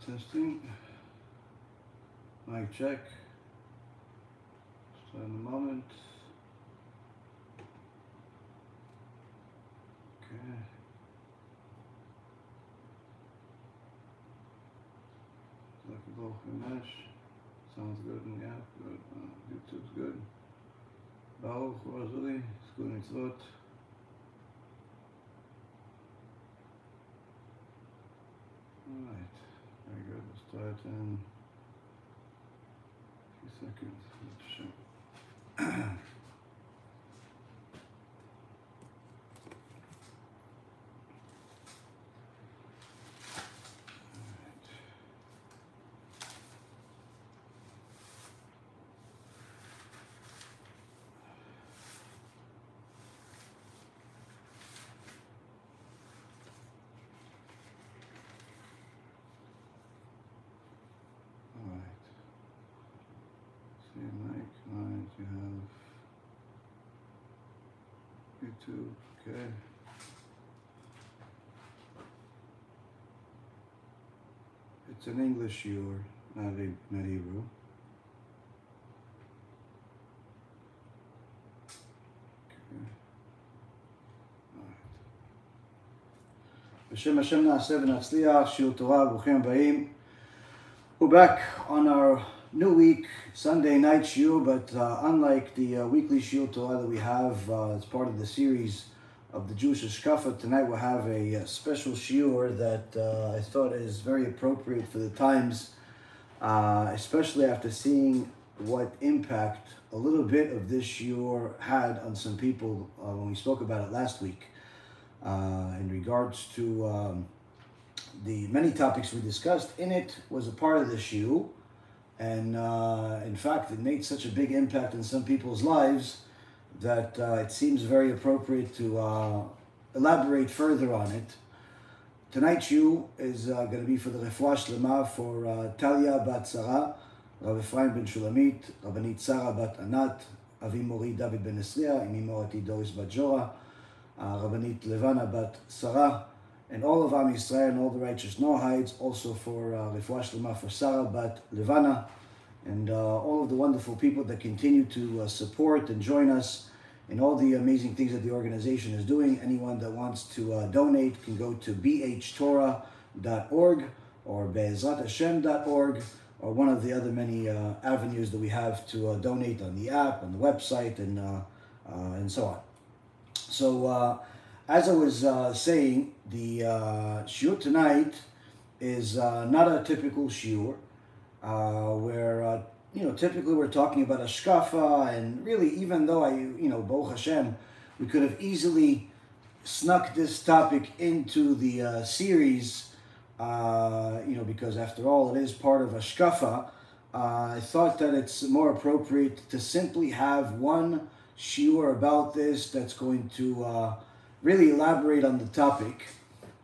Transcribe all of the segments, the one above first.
testing. Mic check. Start in a moment. Okay. Lucky Baruch Mesh. Sounds good in the app. Good. Uh, YouTube's good. Baruch Razuli. School Mitzvot. Alright. Very good. We'll start in a few seconds. Let's show. Alright. See your mic, alright, you have YouTube, okay. It's an English shiur, not a not Hebrew. Okay. Alright. בשם השם נעשה ונצליח, שיעור תורה, ברוכים הבאים. We're back on our new week, Sunday night shiur, but uh, unlike the uh, weekly shiur Torah that we have uh, as part of the series of the Jewish Hashkafa, tonight we'll have a, uh special shiur that uh, I thought is very appropriate for the times, uh, especially after seeing what impact a little bit of this shiur had on some people when we spoke about it last week in regards to. Um, the many topics we discussed in it was a part of the shiur, and uh, in fact, it made such a big impact in some people's lives that uh, it seems very appropriate to uh, elaborate further on it. Tonight's shiur is uh, going to be for the refuah shlema for uh, Talia bat Sarah, Rav Ephraim ben Shulamit, Rabbanit Sarah bat Anat, Avi Mori David ben Eslia, Imi Morati Doris bat Jora, Rabbanit Levana bat Sarah, and all of Am Yisrael and all the righteous Noahides, also for uh, Refuah Shlema for Sarah Bat Levana, and uh, all of the wonderful people that continue to uh, support and join us in all the amazing things that the organization is doing. Anyone that wants to uh, donate can go to bhtorah.org or be'ezrathashem.org or one of the other many uh, avenues that we have to uh, donate on the app, on the website, and, uh, uh, and so on. So, uh, as I was uh, saying, the uh, shiur tonight is uh, not a typical shiur, uh, where uh, you know typically we're talking about hashkafa, and really, even though I, you know, Baruch Hashem, we could have easily snuck this topic into the uh, series, you know, because after all, it is part of hashkafa. I thought that it's more appropriate to simply have one shiur about this that's going to really elaborate on the topic,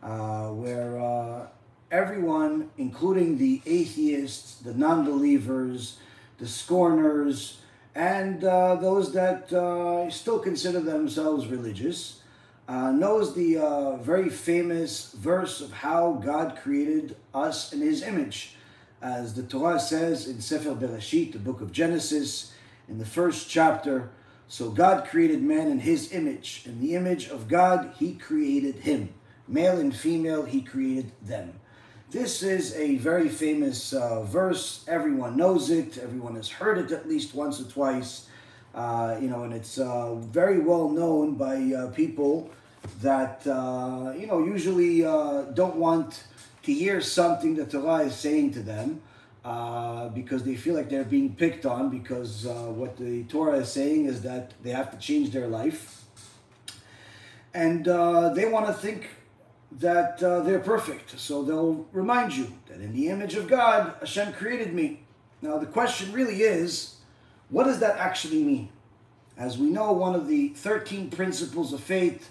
uh, where uh, everyone, including the atheists, the non believers, the scorners, and uh, those that uh, still consider themselves religious, uh, knows the uh, very famous verse of how God created us in His image. As the Torah says in Sefer Bereshit, the book of Genesis, in the first chapter, so God created man in his image. In the image of God, he created him. Male and female, he created them. This is a very famous uh, verse. Everyone knows it. Everyone has heard it at least once or twice. Uh, you know, and it's uh, very well known by uh, people that, uh, you know, usually uh, don't want to hear something that Torah is saying to them uh, because they feel like they're being picked on because uh, what the Torah is saying is that they have to change their life. And uh, they want to think that uh, they're perfect. So they'll remind you that in the image of God, Hashem created me. Now, the question really is what does that actually mean? As we know, one of the 13 principles of faith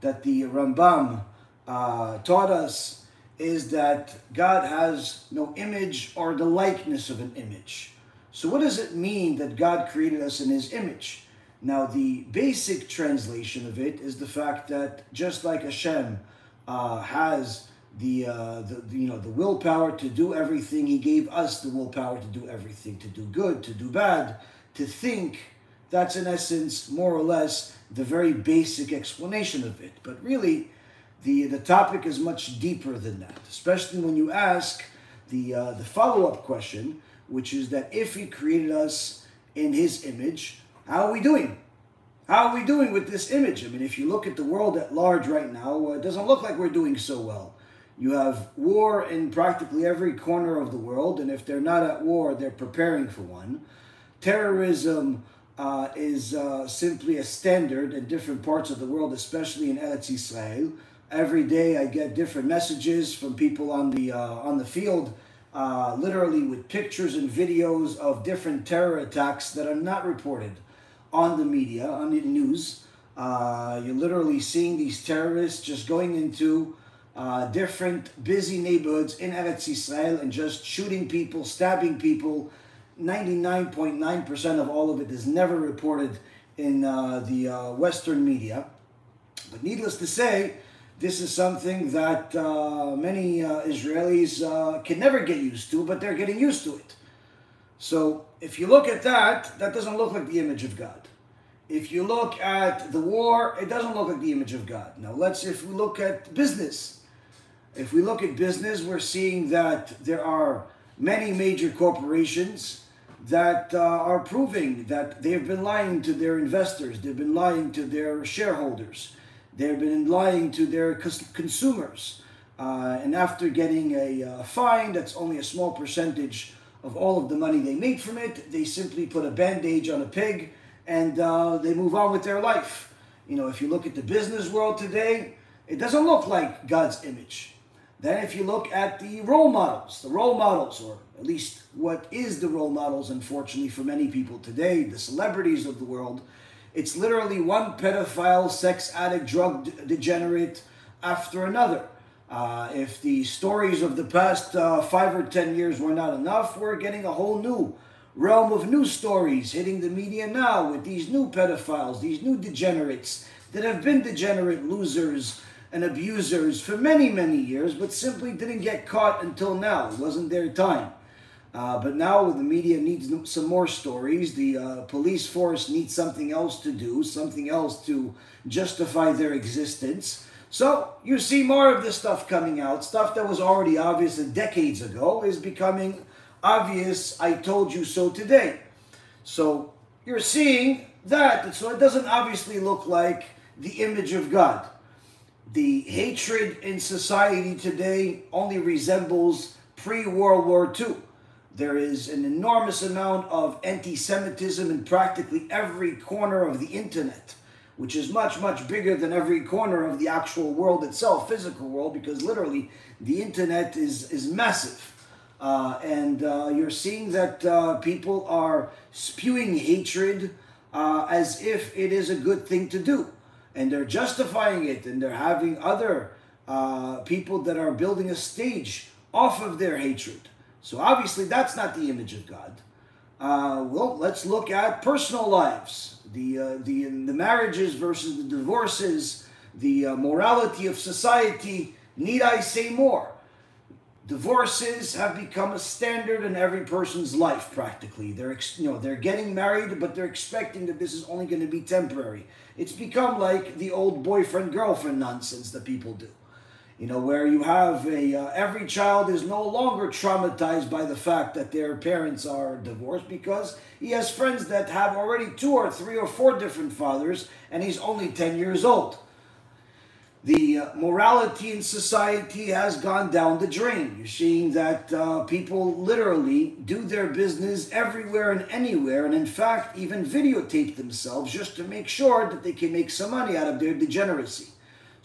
that the Rambam uh, taught us is that God has no image or the likeness of an image. So, what does it mean that God created us in His image? Now, the basic translation of it is the fact that just like Hashem uh, has the, uh, the, you know the willpower to do everything. He gave us the willpower to do everything, to do good, to do bad, to think. That's in essence more or less the very basic explanation of it. But really, the the topic is much deeper than that. Especially when you ask the uh, the follow up question, which is that if He created us in His image, how are we doing? How are we doing with this image? I mean, if you look at the world at large right now, it doesn't look like we're doing so well. You have war in practically every corner of the world, and if they're not at war, they're preparing for one. Terrorism uh, is uh, simply a standard in different parts of the world, especially in Eretz Israel. Every day, I get different messages from people on the uh, on the field, uh, literally with pictures and videos of different terror attacks that are not reported on the media, on the news. Uh, you're literally seeing these terrorists just going into uh, different busy neighborhoods in Eretz Israel and just shooting people, stabbing people. 99.9% of all of it is never reported in uh, the uh, Western media. But needless to say, this is something that uh, many uh, Israelis uh, can never get used to, but they're getting used to it. So if you look at that, that doesn't look like the image of God. If you look at the war, it doesn't look like the image of God. Now let's, if we look at business, if we look at business, we're seeing that there are many major corporations that uh, are proving that they've been lying to their investors, they've been lying to their shareholders, they've been lying to their consumers. Uh, and after getting a uh, fine that's only a small percentage of all of the money they made from it, they simply put a bandage on a pig and uh, they move on with their life. You know, if you look at the business world today, it doesn't look like God's image. Then, if you look at the role models, the role models, or at least what is the role models, unfortunately, for many people today, the celebrities of the world, it's literally one pedophile, sex addict, drug degenerate after another. Uh, if the stories of the past uh, five or ten years were not enough, we're getting a whole new realm of new stories hitting the media now with these new pedophiles, these new degenerates that have been degenerate losers and abusers for many, many years, but simply didn't get caught until now. It wasn't their time. Uh, but now the media needs some more stories. The uh, police force needs something else to do, something else to justify their existence. So you see more of this stuff coming out. Stuff that was already obvious decades ago is becoming obvious. I told you so today. So you're seeing that. So it doesn't obviously look like the image of God the hatred in society today only resembles pre World War II. There is an enormous amount of anti Semitism in practically every corner of the internet, which is much, much bigger than every corner of the actual world itself, physical world, because literally the internet is, is massive. Uh, and uh, you're seeing that uh, people are spewing hatred uh, as if it is a good thing to do and they're justifying it and they're having other uh, people that are building a stage off of their hatred. So obviously that's not the image of God. Uh, well, let's look at personal lives, the uh, the the marriages versus the divorces, the uh, morality of society. Need I say more? Divorces have become a standard in every person's life practically. They're you know they're getting married, but they're expecting that this is only going to be temporary. It's become like the old boyfriend girlfriend nonsense that people do. You know, where you have a uh, every child is no longer traumatized by the fact that their parents are divorced because he has friends that have already two or three or four different fathers and he's only 10 years old the uh, morality in society has gone down the drain. You're seeing that uh, people literally do their business everywhere and anywhere, and in fact, even videotape themselves just to make sure that they can make some money out of their degeneracy.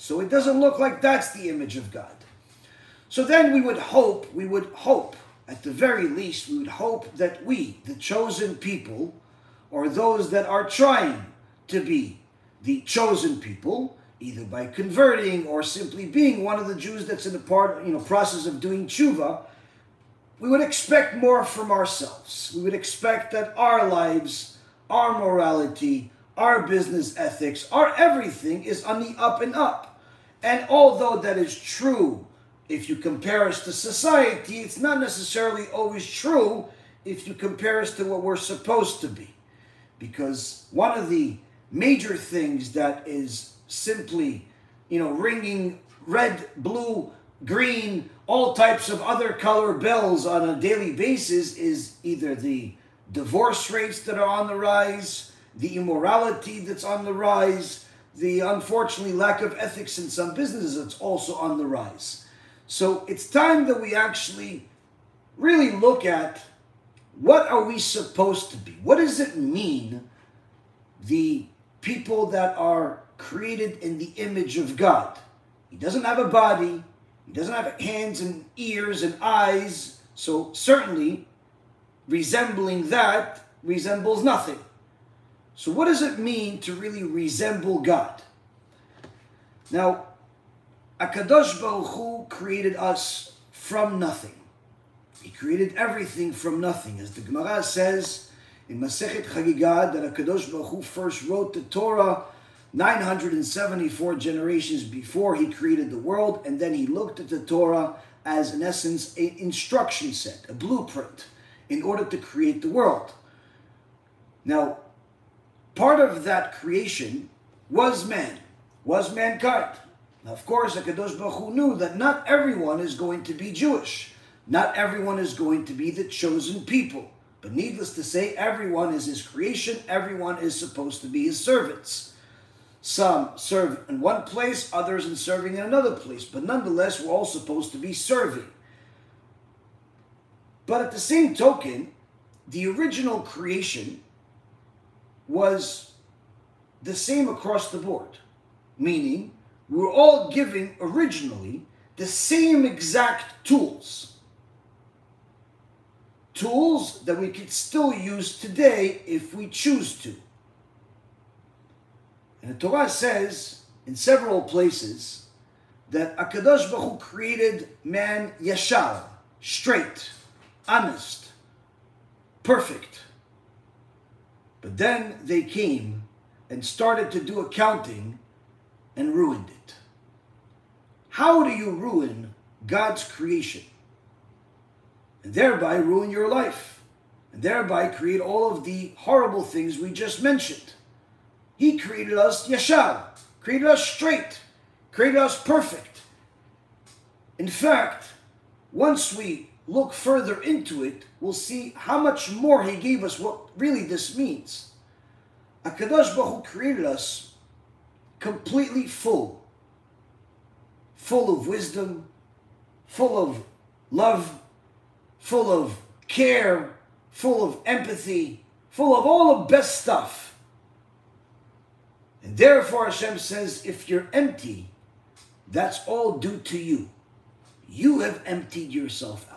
So it doesn't look like that's the image of God. So then we would hope, we would hope, at the very least, we would hope that we, the chosen people, or those that are trying to be the chosen people, either by converting or simply being one of the Jews that's in the part, you know, process of doing tshuva, we would expect more from ourselves. We would expect that our lives, our morality, our business ethics, our everything is on the up and up. And although that is true if you compare us to society, it's not necessarily always true if you compare us to what we're supposed to be. Because one of the major things that is simply, you know, ringing red, blue, green, all types of other color bells on a daily basis is either the divorce rates that are on the rise, the immorality that's on the rise, the unfortunately lack of ethics in some businesses that's also on the rise. So it's time that we actually really look at what are we supposed to be? What does it mean the people that are created in the image of God? He doesn't have a body, he doesn't have hands and ears and eyes, so certainly resembling that resembles nothing. So, what does it mean to really resemble God? Now, HaKadosh Baruch Hu created us from nothing. He created everything from nothing, as the Gemara says in Masechet Chagigah that HaKadosh Baruch Hu first wrote the Torah 974 generations before he created the world, and then he looked at the Torah as, in essence, an instruction set, a blueprint, in order to create the world. Now, part of that creation was man, was mankind. Now, of course, HaKadosh Baruch Hu knew that not everyone is going to be Jewish. Not everyone is going to be the chosen people. But needless to say, everyone is his creation. Everyone is supposed to be his servants. Some serve in one place, others in serving in another place. But nonetheless, we're all supposed to be serving. But at the same token, the original creation was the same across the board, meaning we were all given originally the same exact tools. Tools that we could still use today if we choose to. And the Torah says in several places that HaKadosh Baruch Hu created man yashar, straight, honest, perfect. But then they came and started to do accounting and ruined it. How do you ruin God's creation? And thereby ruin your life. And thereby create all of the horrible things we just mentioned. He created us yashar, created us straight, created us perfect. In fact, once we look further into it, we'll see how much more He gave us, what really this means. HaKadosh Baruch Hu created us completely full, full of wisdom, full of love, full of care, full of empathy, full of all the best stuff. And therefore, Hashem says, if you're empty, that's all due to you. You have emptied yourself.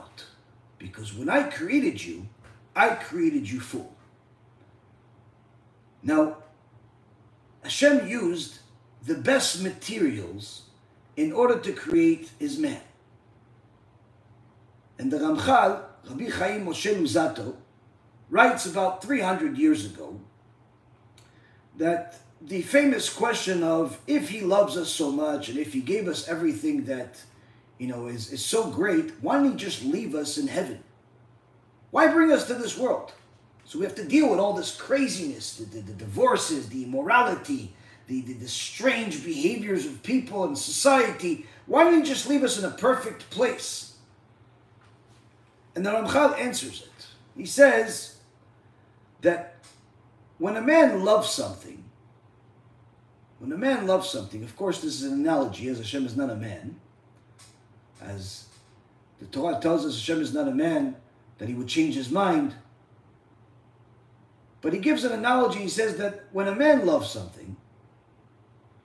Because when I created you, I created you full. Now, Hashem used the best materials in order to create his man. And the Ramchal, Rabbi Chaim Moshe Luzzatto, writes about 300 years ago that the famous question of if he loves us so much and if he gave us everything that you know, is, is so great, why don't he just leave us in heaven? Why bring us to this world? So we have to deal with all this craziness, the, the, the divorces, the immorality, the, the, the, strange behaviors of people and society. Why don't you just leave us in a perfect place? And the Ramchal answers it. He says that when a man loves something, when a man loves something, of course, this is an analogy, as Hashem is not a man as the Torah tells us Hashem is not a man that he would change his mind. But he gives an analogy. He says that when a man loves something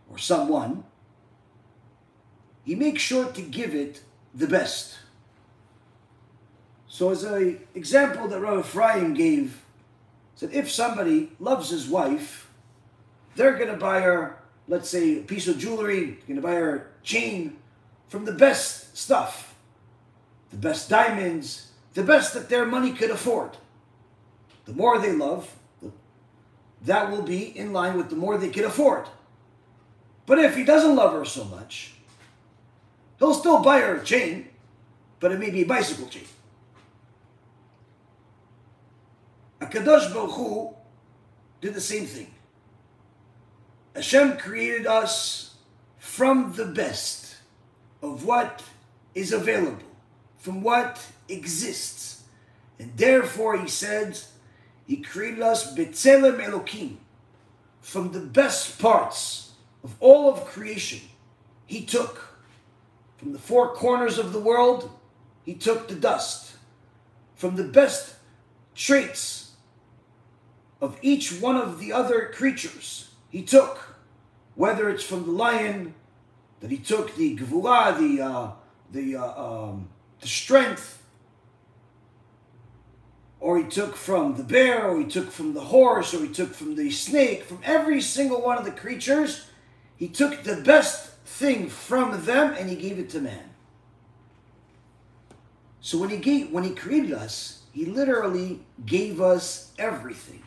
or someone, he makes sure to give it the best. So, as an example that Rabbi Ephraim gave, said if somebody loves his wife, they're going to buy her, let's say, a piece of jewelry, going to buy her a chain, from the best stuff, the best diamonds, the best that their money could afford. The more they love, that will be in line with the more they can afford. But if he doesn't love her so much, He'll still buy her a chain, but it may be a bicycle chain. HaKadosh Baruch Hu did the same thing. Hashem created us from the best of what is available, from what exists. And therefore, he said, he created us Betzelem Elokim, from the best parts of all of creation. He took from the four corners of the world, he took the dust. From the best traits of each one of the other creatures, he took, whether it's from the lion, that he took the gvura, the uh, the uh, um, the strength, or he took from the bear, or he took from the horse, or he took from the snake, from every single one of the creatures, he took the best thing from them and he gave it to man. So when he gave when he created us, he literally gave us everything.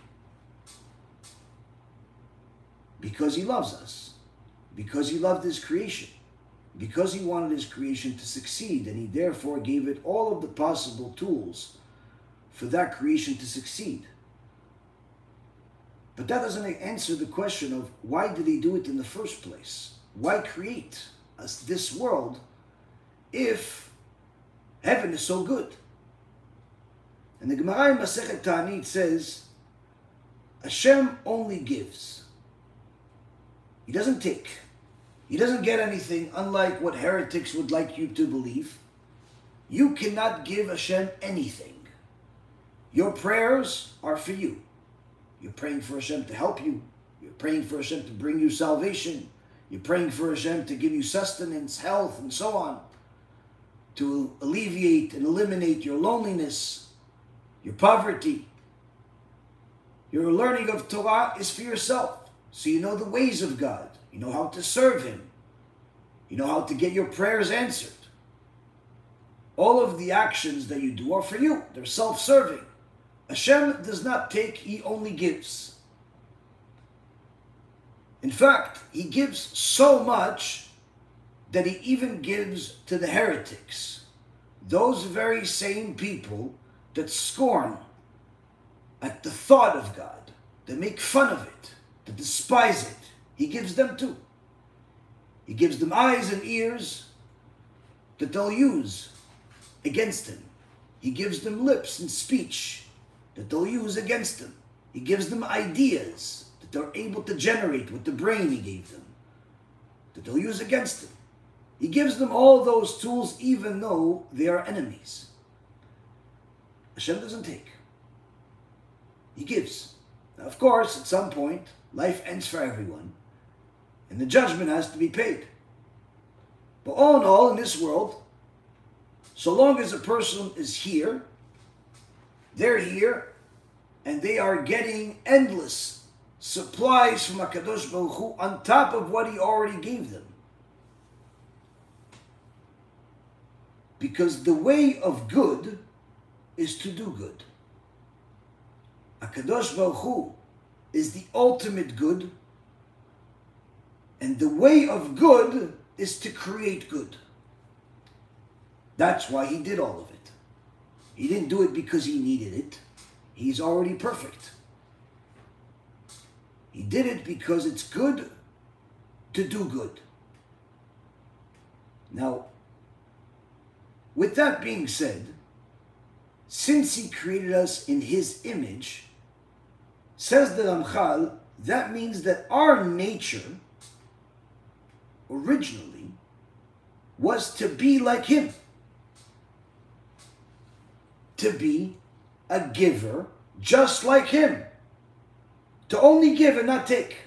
Because he loves us. Because he loved his creation. Because he wanted his creation to succeed and he therefore gave it all of the possible tools for that creation to succeed. But that doesn't answer the question of why did he do it in the first place? why create us this world if heaven is so good? And the Gemara in Masechet Ta'anit says, Hashem only gives. He doesn't take. He doesn't get anything, unlike what heretics would like you to believe. You cannot give Hashem anything. Your prayers are for you. You're praying for Hashem to help you. You're praying for Hashem to bring you salvation. You're praying for Hashem to give you sustenance, health, and so on, to alleviate and eliminate your loneliness, your poverty. Your learning of Torah is for yourself, so you know the ways of God. You know how to serve Him. You know how to get your prayers answered. All of the actions that you do are for you, they're self serving. Hashem does not take, He only gives. In fact, he gives so much that he even gives to the heretics, those very same people that scorn at the thought of God, that make fun of it, that despise it. He gives them too. He gives them eyes and ears that they'll use against him. He gives them lips and speech that they'll use against him. He gives them ideas that they're able to generate with the brain he gave them, that they'll use against him. He gives them all those tools even though they are enemies. Hashem doesn't take. He gives. Now, of course, at some point, life ends for everyone, and the judgment has to be paid. But all in all, in this world, so long as a person is here, they're here, and they are getting endless supplies from HaKadosh Baruch Hu on top of what he already gave them. Because the way of good is to do good. HaKadosh Baruch Hu is the ultimate good, and the way of good is to create good. That's why he did all of it. He didn't do it because he needed it. He's already perfect. He did it because it's good to do good. Now, with that being said, since he created us in his image, says the Ramchal, that means that our nature originally was to be like him, to be a giver just like him to only give and not take.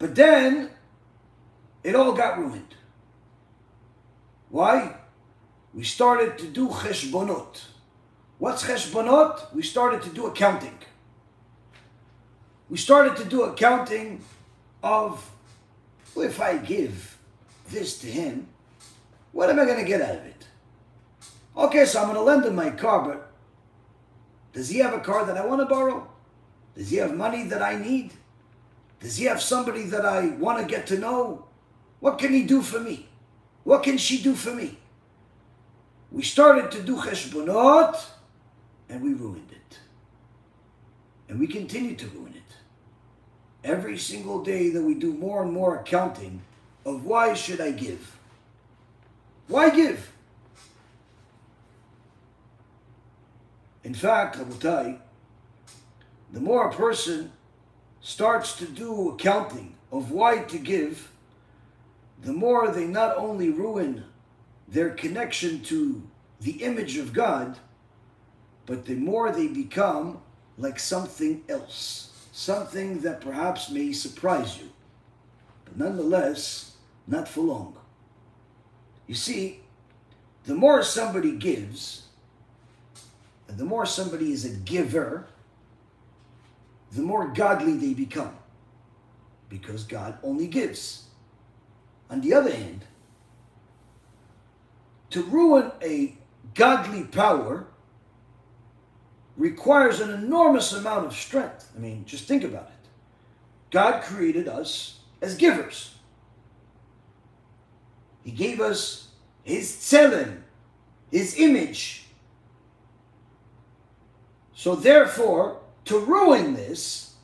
But then it all got ruined. Why? We started to do cheshbonot. What's cheshbonot? We started to do accounting. We started to do accounting of well, if I give this to him, what am I going to get out of it? Okay, so I'm going to lend him my car, but does he have a car that I want to borrow? Does he have money that I need? Does he have somebody that I want to get to know? What can he do for me? What can she do for me? We started to do cheshbonot and we ruined it. And we continue to ruin it. Every single day that we do more and more accounting of why should I give? Why give? In fact, Rabotai, the more a person starts to do accounting of why to give, the more they not only ruin their connection to the image of God, but the more they become like something else, something that perhaps may surprise you, but nonetheless, not for long. You see, the more somebody gives, and the more somebody is a giver, the more godly they become, because God only gives. On the other hand, to ruin a godly power requires an enormous amount of strength. I mean, just think about it. God created us as givers. He gave us His tzelem, His image. So therefore, to ruin this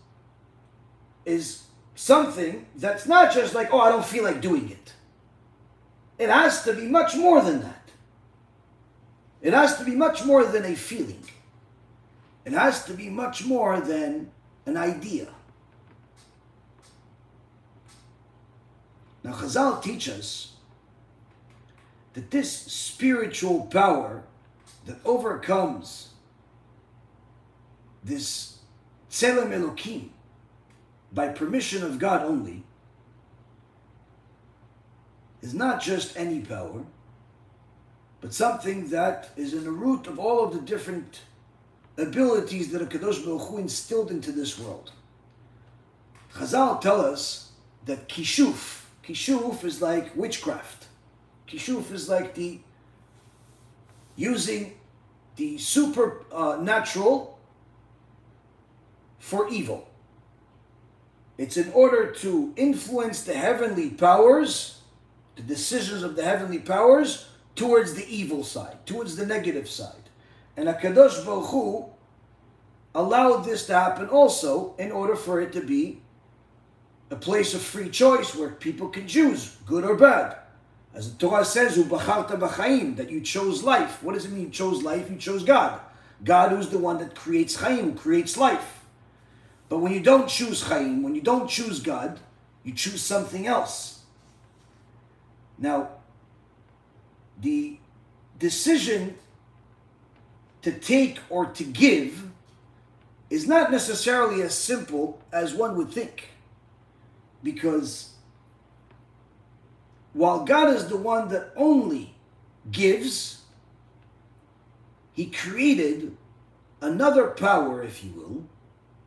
is something that's not just like, oh, I don't feel like doing it. It has to be much more than that. It has to be much more than a feeling. It has to be much more than an idea. Now, Chazal teach us that this spiritual power that overcomes this tzelem Elokim by permission of God only is not just any power, but something that is in the root of all of the different abilities that HaKadosh Baruch Hu instilled into this world. Chazal tell us that kishuf, kishuf is like witchcraft. Kishuf is like the using the supernatural uh, for evil. It's in order to influence the heavenly powers, the decisions of the heavenly powers, towards the evil side, towards the negative side. And HaKadosh Baruch Hu allowed this to happen also in order for it to be a place of free choice where people can choose good or bad. As the Torah says, that you chose life. What does it mean you chose life? You chose God. God who's the one that creates chaim, creates life. But when you don't choose chaim, when you don't choose God, you choose something else. Now, the decision to take or to give is not necessarily as simple as one would think. Because while God is the one that only gives, He created another power, if you will,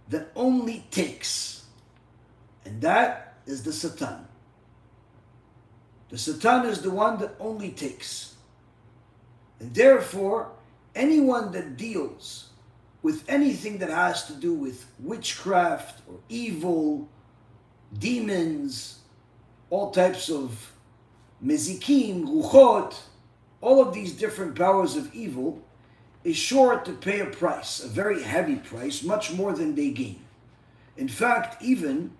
that only takes. And that is the Satan. The Satan is the one that only takes. And therefore, anyone that deals with anything that has to do with witchcraft or evil, demons, all types of mezikim, ruchot, all of these different powers of evil, is sure to pay a price, a very heavy price, much more than they gain. In fact, even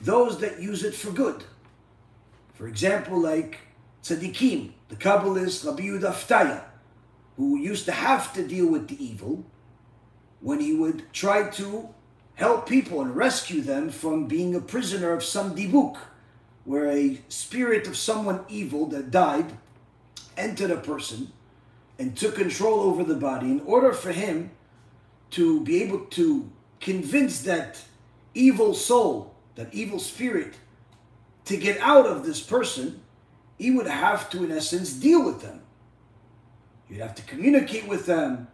those that use it for good. For example, like tzaddikim, the Kabbalist Rabbi Yehuda who used to have to deal with the evil when he would try to help people and rescue them from being a prisoner of some dibuk, where a spirit of someone evil that died entered a person and took control over the body in order for him to be able to convince that evil soul, that evil spirit, to get out of this person, he would have to, in essence, deal with them. You'd have to communicate with them.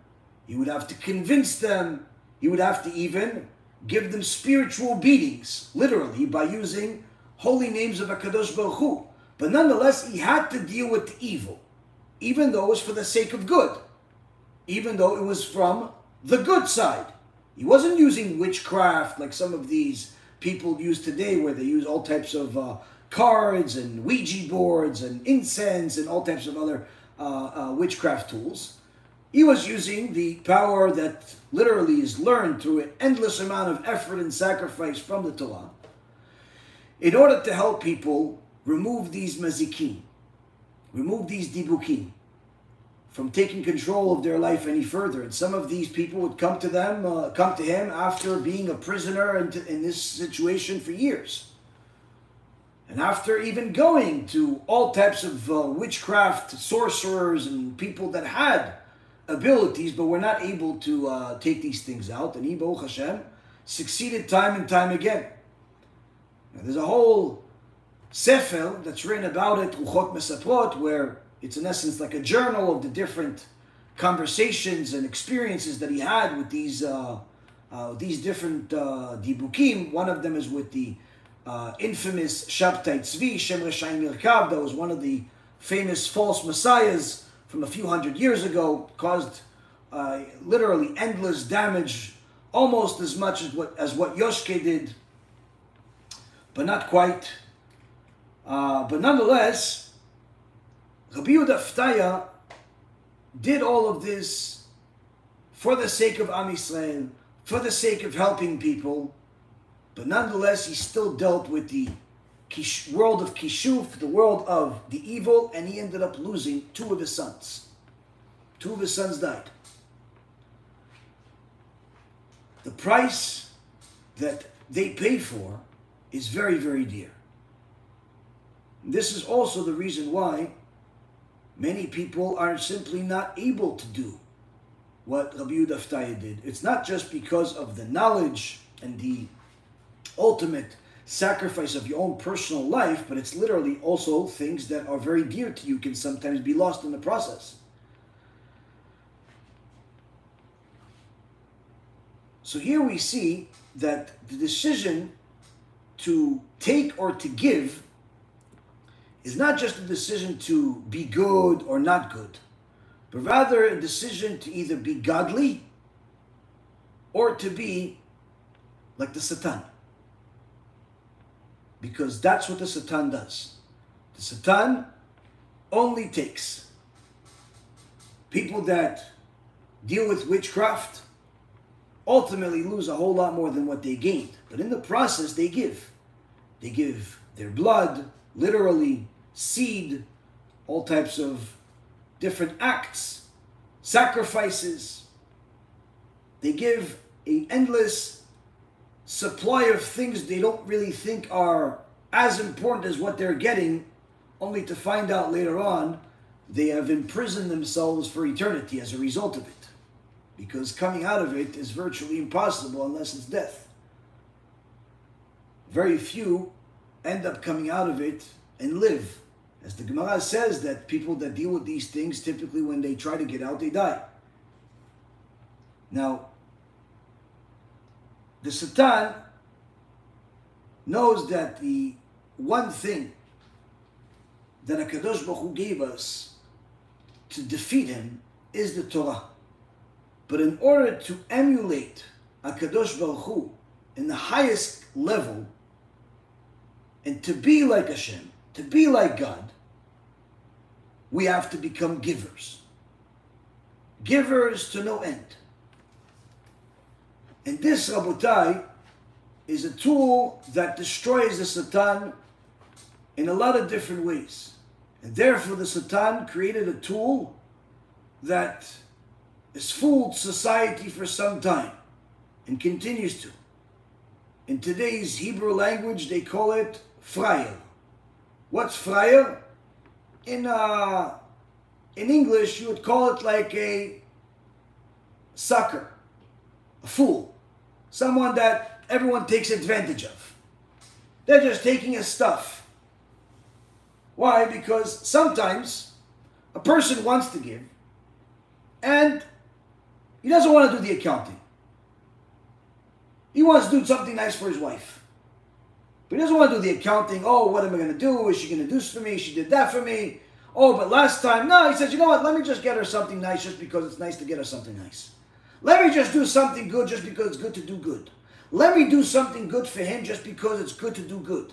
You would have to convince them. You would have to even give them spiritual beatings, literally, by using holy names of HaKadosh Baruch Hu. But nonetheless, he had to deal with evil, even though it was for the sake of good, even though it was from the good side. He wasn't using witchcraft like some of these people use today, where they use all types of uh, cards and Ouija boards and incense and all types of other uh, uh, witchcraft tools. He was using the power that literally is learned through an endless amount of effort and sacrifice from the Torah in order to help people remove these mazikim, remove these dibukim from taking control of their life any further. And some of these people would come to them, uh, come to him after being a prisoner in, in this situation for years. And after even going to all types of uh, witchcraft sorcerers and people that had abilities but were not able to uh, take these things out, and Ibo Hashem succeeded time and time again. Now, there's a whole sefer that's written about it, Ruchot Mesaprot, where it's in essence like a journal of the different conversations and experiences that he had with these uh, uh, these different uh, dibukim. One of them is with the uh, infamous Shabtai Tzvi, Shem Reshaim Yirkav, that was one of the famous false messiahs from a few hundred years ago, caused uh, literally endless damage, almost as much as what, as what Yoshke did, but not quite. Uh, but nonetheless, Rabbi Yehuda did all of this for the sake of Am Yisrael, for the sake of helping people, but nonetheless, he still dealt with the world of Kishuf, the world of the evil, and he ended up losing two of his sons. Two of his sons died. The price that they paid for is very, very dear. This is also the reason why many people are simply not able to do what Rabbi Yehuda did. It's not just because of the knowledge and the ultimate sacrifice of your own personal life, but it's literally also things that are very dear to you can sometimes be lost in the process. So here we see that the decision to take or to give is not just a decision to be good or not good, but rather a decision to either be godly or to be like the Satan because that's what the Satan does. The Satan only takes people that deal with witchcraft ultimately lose a whole lot more than what they gained. But in the process, they give. They give their blood, literally, seed, all types of different acts, sacrifices. They give an endless supply of things they don't really think are as important as what they're getting, only to find out later on they have imprisoned themselves for eternity as a result of it. Because coming out of it is virtually impossible unless it's death. Very few end up coming out of it and live. As the Gemara says, that people that deal with these things, typically when they try to get out, they die. Now, the Satan knows that the one thing that HaKadosh Baruch Hu gave us to defeat him is the Torah. But in order to emulate HaKadosh Baruch Hu in the highest level and to be like Hashem, to be like God, we have to become givers. Givers to no end. And this, Rabotai, is a tool that destroys the Satan in a lot of different ways. And therefore, the Satan created a tool that has fooled society for some time and continues to. In today's Hebrew language, they call it freier. What's freier? In, uh, in English, you would call it like a sucker a fool, someone that everyone takes advantage of. They're just taking his stuff. Why? Because sometimes a person wants to give and he doesn't want to do the accounting. He wants to do something nice for his wife. But he doesn't want to do the accounting. Oh, what am I going to do? Is she going to do this for me? She did that for me. Oh, but last time, no, he says, you know what? Let me just get her something nice just because it's nice to get her something nice. Let me just do something good just because it's good to do good. Let me do something good for him just because it's good to do good.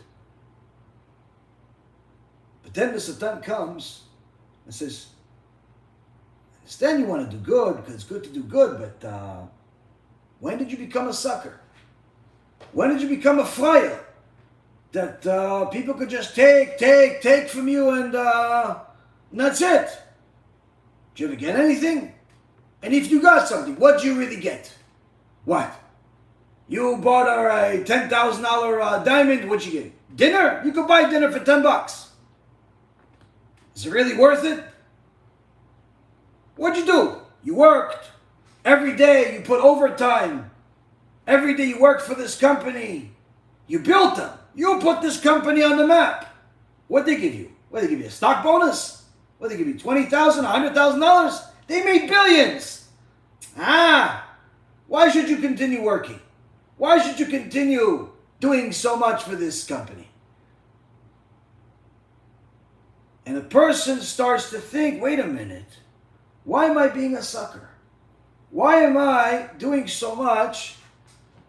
But then the Satan comes and says, I understand you want to do good because it's good to do good, but uh, when did you become a sucker? When did you become a freier? That uh, people could just take, take, take from you and, uh, that's it. Did you ever get anything? And if you got something, what did you really get? What? You bought a, a $10,000 uh, diamond, what'd you get? Dinner? You could buy dinner for 10 bucks. Is it really worth it? What'd you do? You worked. Every day you put overtime. Every day you worked for this company. You built them. You put this company on the map. What'd they give you? What they give you? A stock bonus? What they give you? $20,000, $100,000? They made billions. Ah, why should you continue working? Why should you continue doing so much for this company? And a person starts to think, wait a minute, why am I being a sucker? Why am I doing so much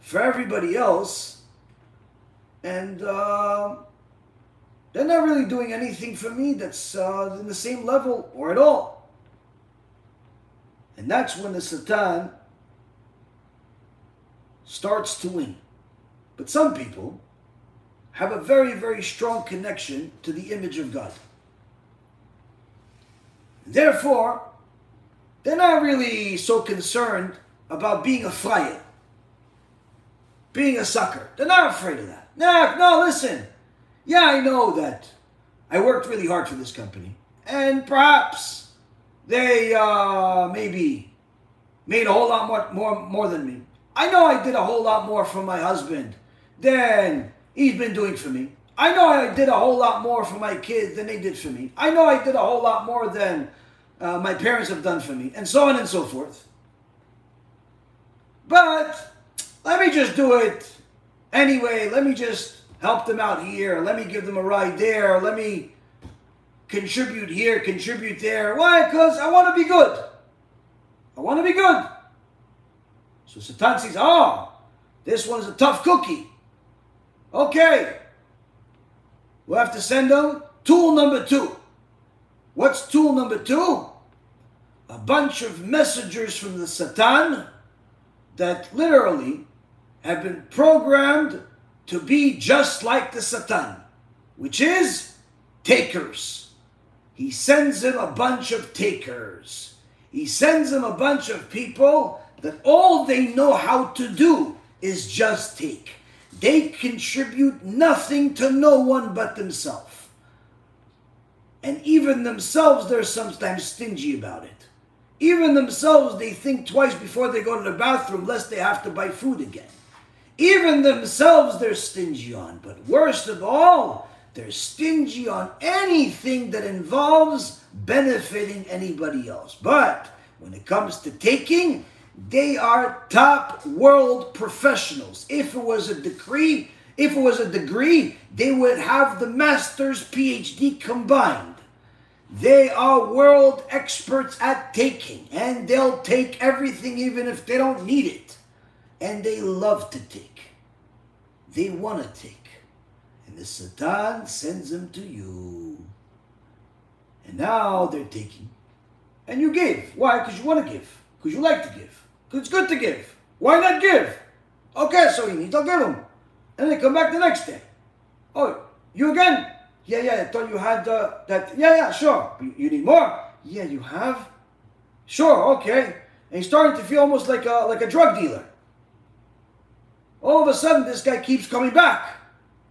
for everybody else and uh, they're not really doing anything for me that's uh, in the same level or at all. And that's when the Satan starts to win. But some people have a very, very strong connection to the image of God. Therefore, they're not really so concerned about being a freier, being a sucker. They're not afraid of that. No, no, listen. Yeah, I know that I worked really hard for this company. And perhaps they uh, maybe made a whole lot more, more, more than me. I know I did a whole lot more for my husband than he's been doing for me. I know I did a whole lot more for my kids than they did for me. I know I did a whole lot more than uh, my parents have done for me, and so on and so forth. But let me just do it Anyway, let me just help them out here. Let me give them a ride there. Let me contribute here, contribute there. Why? Because I want to be good. I want to be good. So Satan says, oh, this one's a tough cookie. Okay. We'll have to send them tool number two. What's tool number two? A bunch of messengers from the Satan that literally have been programmed to be just like the Satan, which is takers. He sends him a bunch of takers. He sends him a bunch of people that all they know how to do is just take. They contribute nothing to no one but themselves. And even themselves, they're sometimes stingy about it. Even themselves, they think twice before they go to the bathroom, lest they have to buy food again. Even themselves they're stingy on. But worst of all, they're stingy on anything that involves benefiting anybody else. But when it comes to taking, they are top world professionals. If it was a degree, if it was a degree, they would have the master's PhD combined. They are world experts at taking, and they'll take everything even if they don't need it and they love to take. They want to take. The Satan sends them to you. And now they're taking. And you give. Why? Because you want to give. Because you like to give. Because it's good to give. Why not give? Okay, so he needs, I'll give him. And they come back the next day. Oh, you again? Yeah, yeah, I thought you had uh, that. Yeah, yeah, sure. You need more? Yeah, you have? Sure, okay. And he's starting to feel almost like a, like a drug dealer. All of a sudden, this guy keeps coming back.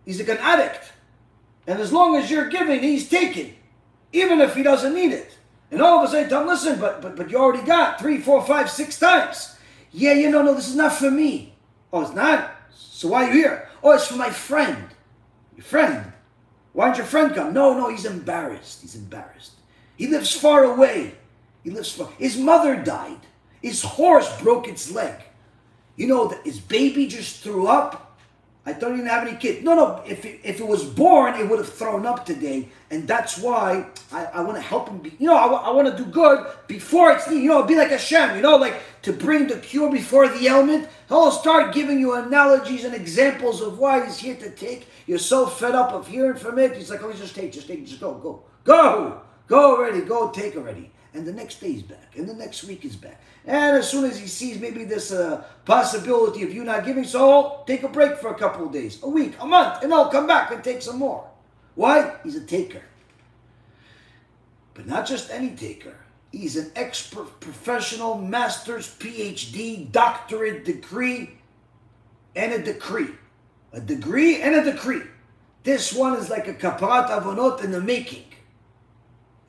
He's like an addict. And as long as you're giving, he's taking, even if he doesn't need it. And all of a sudden, don't listen, but, but, but you already got three, four, five, six times. Yeah, you know, no, this is not for me. Oh, it's not? So why are you here? Oh, it's for my friend. Your friend? Why didn't your friend come? No, no, he's embarrassed. He's embarrassed. He lives far away. He lives far. His mother died. His horse broke its leg. You know that his baby just threw up. I don't even have any kids. No, no. If it, if it was born, it would have thrown up today, and that's why I, I want to help him. Be, you know, I, I want to do good before it's you know, be like a shem. You know, like to bring the cure before the ailment. He'll start giving you analogies and examples of why he's here to take. You're so fed up of hearing from it. He's like, oh, just take, just take, just go, go, go, go already, go take already. And the next day is back, and the next week is back. And as soon as he sees maybe this uh, possibility of you not giving, so I'll take a break for a couple of days, a week, a month, and I'll come back and take some more. Why? He's a taker. But not just any taker. He's an expert, professional, master's, PhD, doctorate degree, and a decree. A degree and a decree. This one is like a kaparat avonot in the making.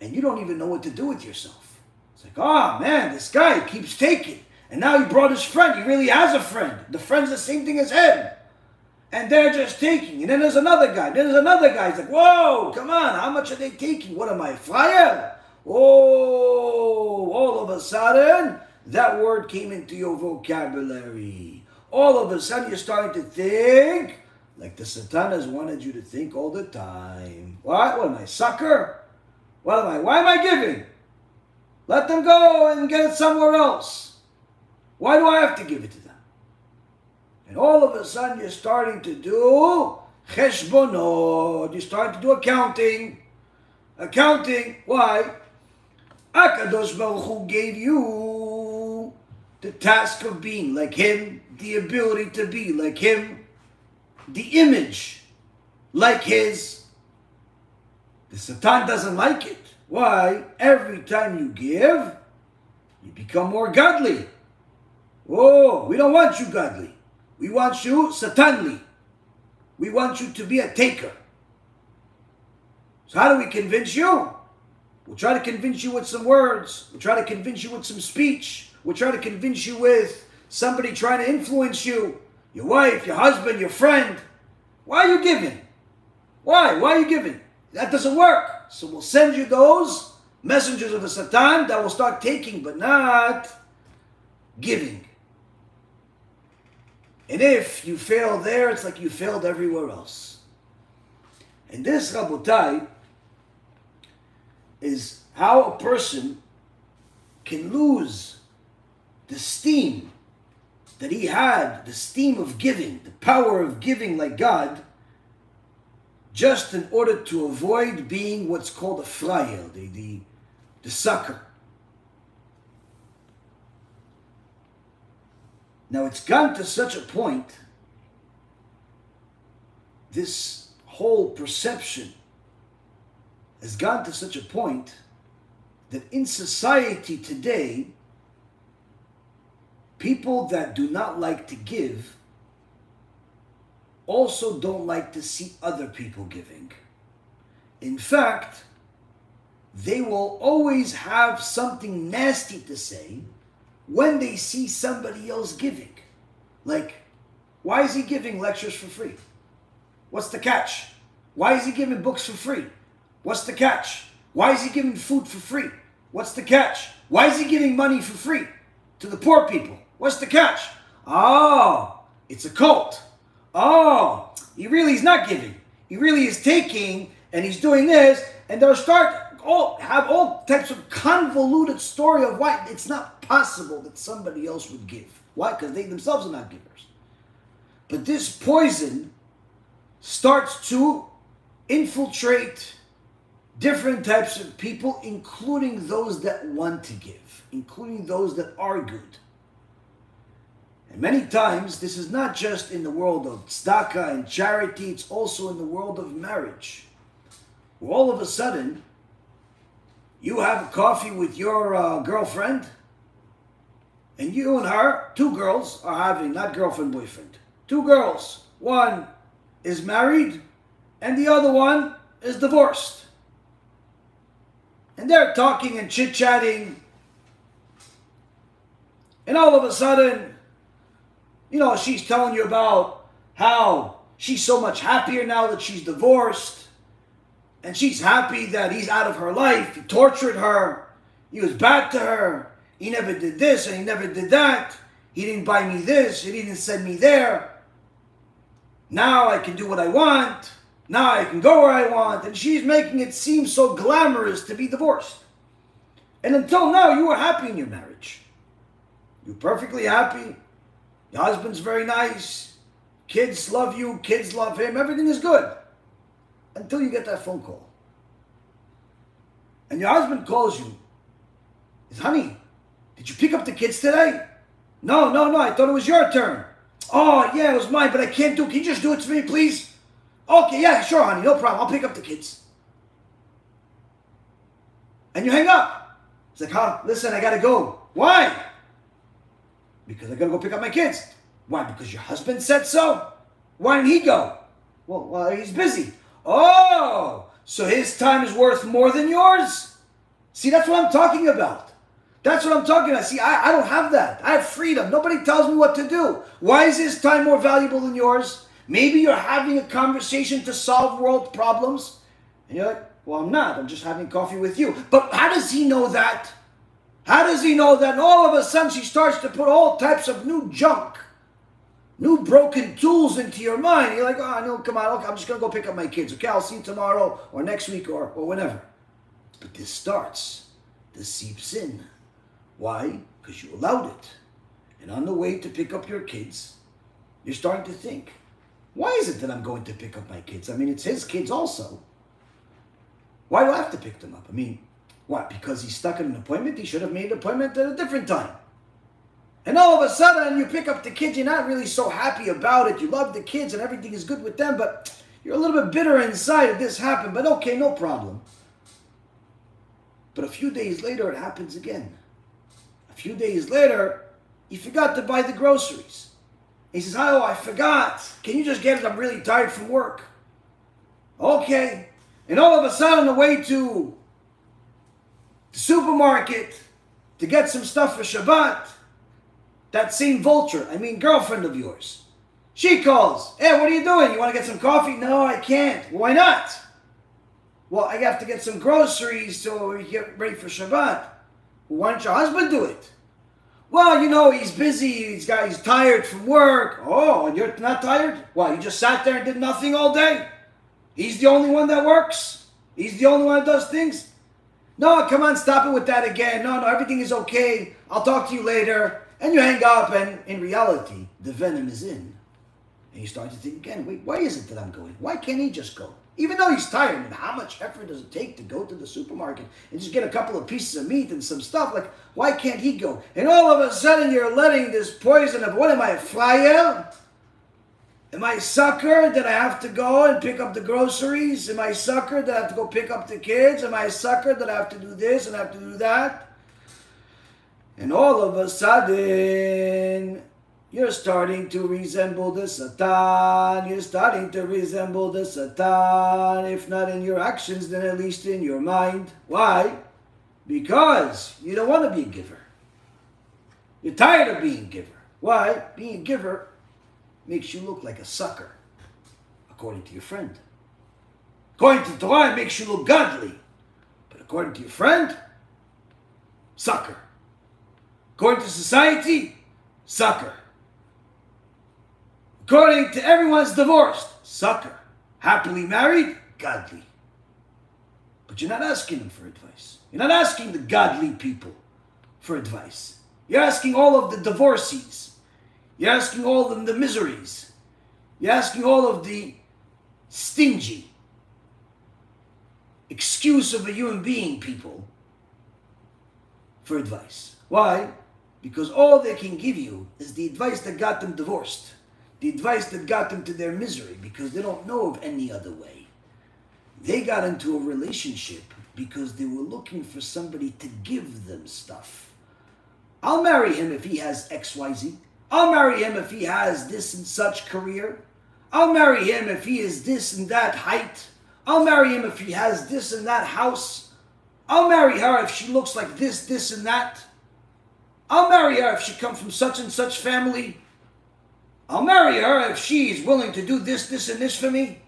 And you don't even know what to do with yourself. It's like, oh man, this guy keeps taking. And now he brought his friend. He really has a friend. The friend's the same thing as him. And they're just taking. And then there's another guy. Then there's another guy. He's like, whoa, come on. How much are they taking? What am I, flyer? Oh, all of a sudden, that word came into your vocabulary. All of a sudden, you're starting to think like the Satan has wanted you to think all the time. What? What am I, sucker? What am I? Why am I giving? Let them go and get it somewhere else. Why do I have to give it to them? And all of a sudden you're starting to do cheshbonot. You're starting to do accounting. Accounting. Why? HaKadosh Baruch Hu gave you the task of being like Him, the ability to be like Him, the image like His. The Satan doesn't like it. Why? Every time you give, you become more godly. Oh, we don't want you godly. We want you satanly. We want you to be a taker. So how do we convince you? We'll try to convince you with some words. We'll try to convince you with some speech. We'll try to convince you with somebody trying to influence you. Your wife, your husband, your friend. Why are you giving? Why? Why are you giving? That doesn't work. So we'll send you those messengers of the Satan that will start taking but not giving. And if you fail there, it's like you failed everywhere else. And this, Rabotai, is how a person can lose the steam that he had, the steam of giving, the power of giving like God, just in order to avoid being what's called a flyer, the, the, the sucker. Now it's gone to such a point, this whole perception has gone to such a point that in society today, people that do not like to give also don't like to see other people giving. In fact, they will always have something nasty to say when they see somebody else giving. Like, why is he giving lectures for free? What's the catch? Why is he giving books for free? What's the catch? Why is he giving food for free? What's the catch? Why is he giving money for free to the poor people? What's the catch? Oh, it's a cult. Oh, he really is not giving. He really is taking and he's doing this, and they'll start all have all types of convoluted story of why it's not possible that somebody else would give. Why? Because they themselves are not givers. But this poison starts to infiltrate different types of people, including those that want to give, including those that are good. And many times, this is not just in the world of tzedakah and charity, it's also in the world of marriage. Where all of a sudden, you have a coffee with your uh, girlfriend, and you and her, two girls, are having, not girlfriend, boyfriend, two girls. One is married, and the other one is divorced. And they're talking and chit chatting, and all of a sudden, you know, she's telling you about how she's so much happier now that she's divorced. And she's happy that he's out of her life. He tortured her. He was bad to her. He never did this and he never did that. He didn't buy me this. He didn't send me there. Now I can do what I want. Now I can go where I want. And she's making it seem so glamorous to be divorced. And until now, you were happy in your marriage. You're perfectly happy. Your husband's very nice. Kids love you. Kids love him. Everything is good. Until you get that phone call. And your husband calls you. Says, honey, did you pick up the kids today? No, no, no. I thought it was your turn. Oh, yeah, it was mine, but I can't do it. Can you just do it for me, please? Okay, yeah, sure, honey. No problem. I'll pick up the kids. And you hang up. It's like, huh? Listen, I gotta go. Why? Because I gotta go pick up my kids. Why? Because your husband said so? Why didn't he go? Well, well, he's busy. Oh, so his time is worth more than yours? See, that's what I'm talking about. That's what I'm talking about. See, I, I don't have that. I have freedom. Nobody tells me what to do. Why is his time more valuable than yours? Maybe you're having a conversation to solve world problems. And you're like, well, I'm not. I'm just having coffee with you. But how does he know that? How does he know that? All of a sudden, she starts to put all types of new junk, new broken tools into your mind. You're like, oh, no, come on. Okay, I'm just going to go pick up my kids. Okay, I'll see you tomorrow or next week or, or whenever. But this starts, this seeps in. Why? Because you allowed it. And on the way to pick up your kids, you're starting to think, why is it that I'm going to pick up my kids? I mean, it's his kids also. Why do I have to pick them up? I mean, what? Because he's stuck in an appointment? He should have made an appointment at a different time. And all of a sudden, you pick up the kids, you're not really so happy about it. You love the kids and everything is good with them, but you're a little bit bitter inside that this happened. But okay, no problem. But a few days later, it happens again. A few days later, you forgot to buy the groceries. He says, Oh, I forgot. Can you just get it? I'm really tired from work. Okay. And all of a sudden, the way to supermarket to get some stuff for Shabbat, that same vulture, I mean girlfriend of yours, she calls. Hey, what are you doing? You want to get some coffee? No, I can't. Why not? Well, I have to get some groceries so we get ready for Shabbat. Why don't your husband do it? Well, you know, he's busy. He's got he's tired from work. Oh, and you're not tired? Why, you just sat there and did nothing all day? He's the only one that works? He's the only one that does things? No, come on, stop it with that again. No, no, everything is okay. I'll talk to you later. And you hang up, and in reality, the venom is in. And you start to think again, wait, why is it that I'm going? Why can't he just go? Even though he's tired, I mean, how much effort does it take to go to the supermarket and just get a couple of pieces of meat and some stuff? Like, why can't he go? And all of a sudden, you're letting this poison of what am I, a flyer? Am I sucker that I have to go and pick up the groceries? Am I sucker that I have to go pick up the kids? Am I sucker that I have to do this and I have to do that? And all of a sudden, you're starting to resemble the Satan. You're starting to resemble the Satan. If not in your actions, then at least in your mind. Why? Because you don't want to be a giver. You're tired of being a giver. Why? Being a giver makes you look like a sucker, according to your friend. According to Torah, it makes you look godly. But according to your friend, sucker. According to society, sucker. According to everyone's divorced, sucker. Happily married, godly. But you're not asking them for advice. You're not asking the godly people for advice. You're asking all of the divorcees. You're asking all of the miseries. You're asking all of the stingy, excuse of a human being people for advice. Why? Because all they can give you is the advice that got them divorced, the advice that got them to their misery, because they don't know of any other way. They got into a relationship because they were looking for somebody to give them stuff. I'll marry him if he has XYZ. I'll marry him if he has this and such career. I'll marry him if he is this and that height. I'll marry him if he has this and that house. I'll marry her if she looks like this, this, and that. I'll marry her if she comes from such and such family. I'll marry her if she's willing to do this, this, and this for me.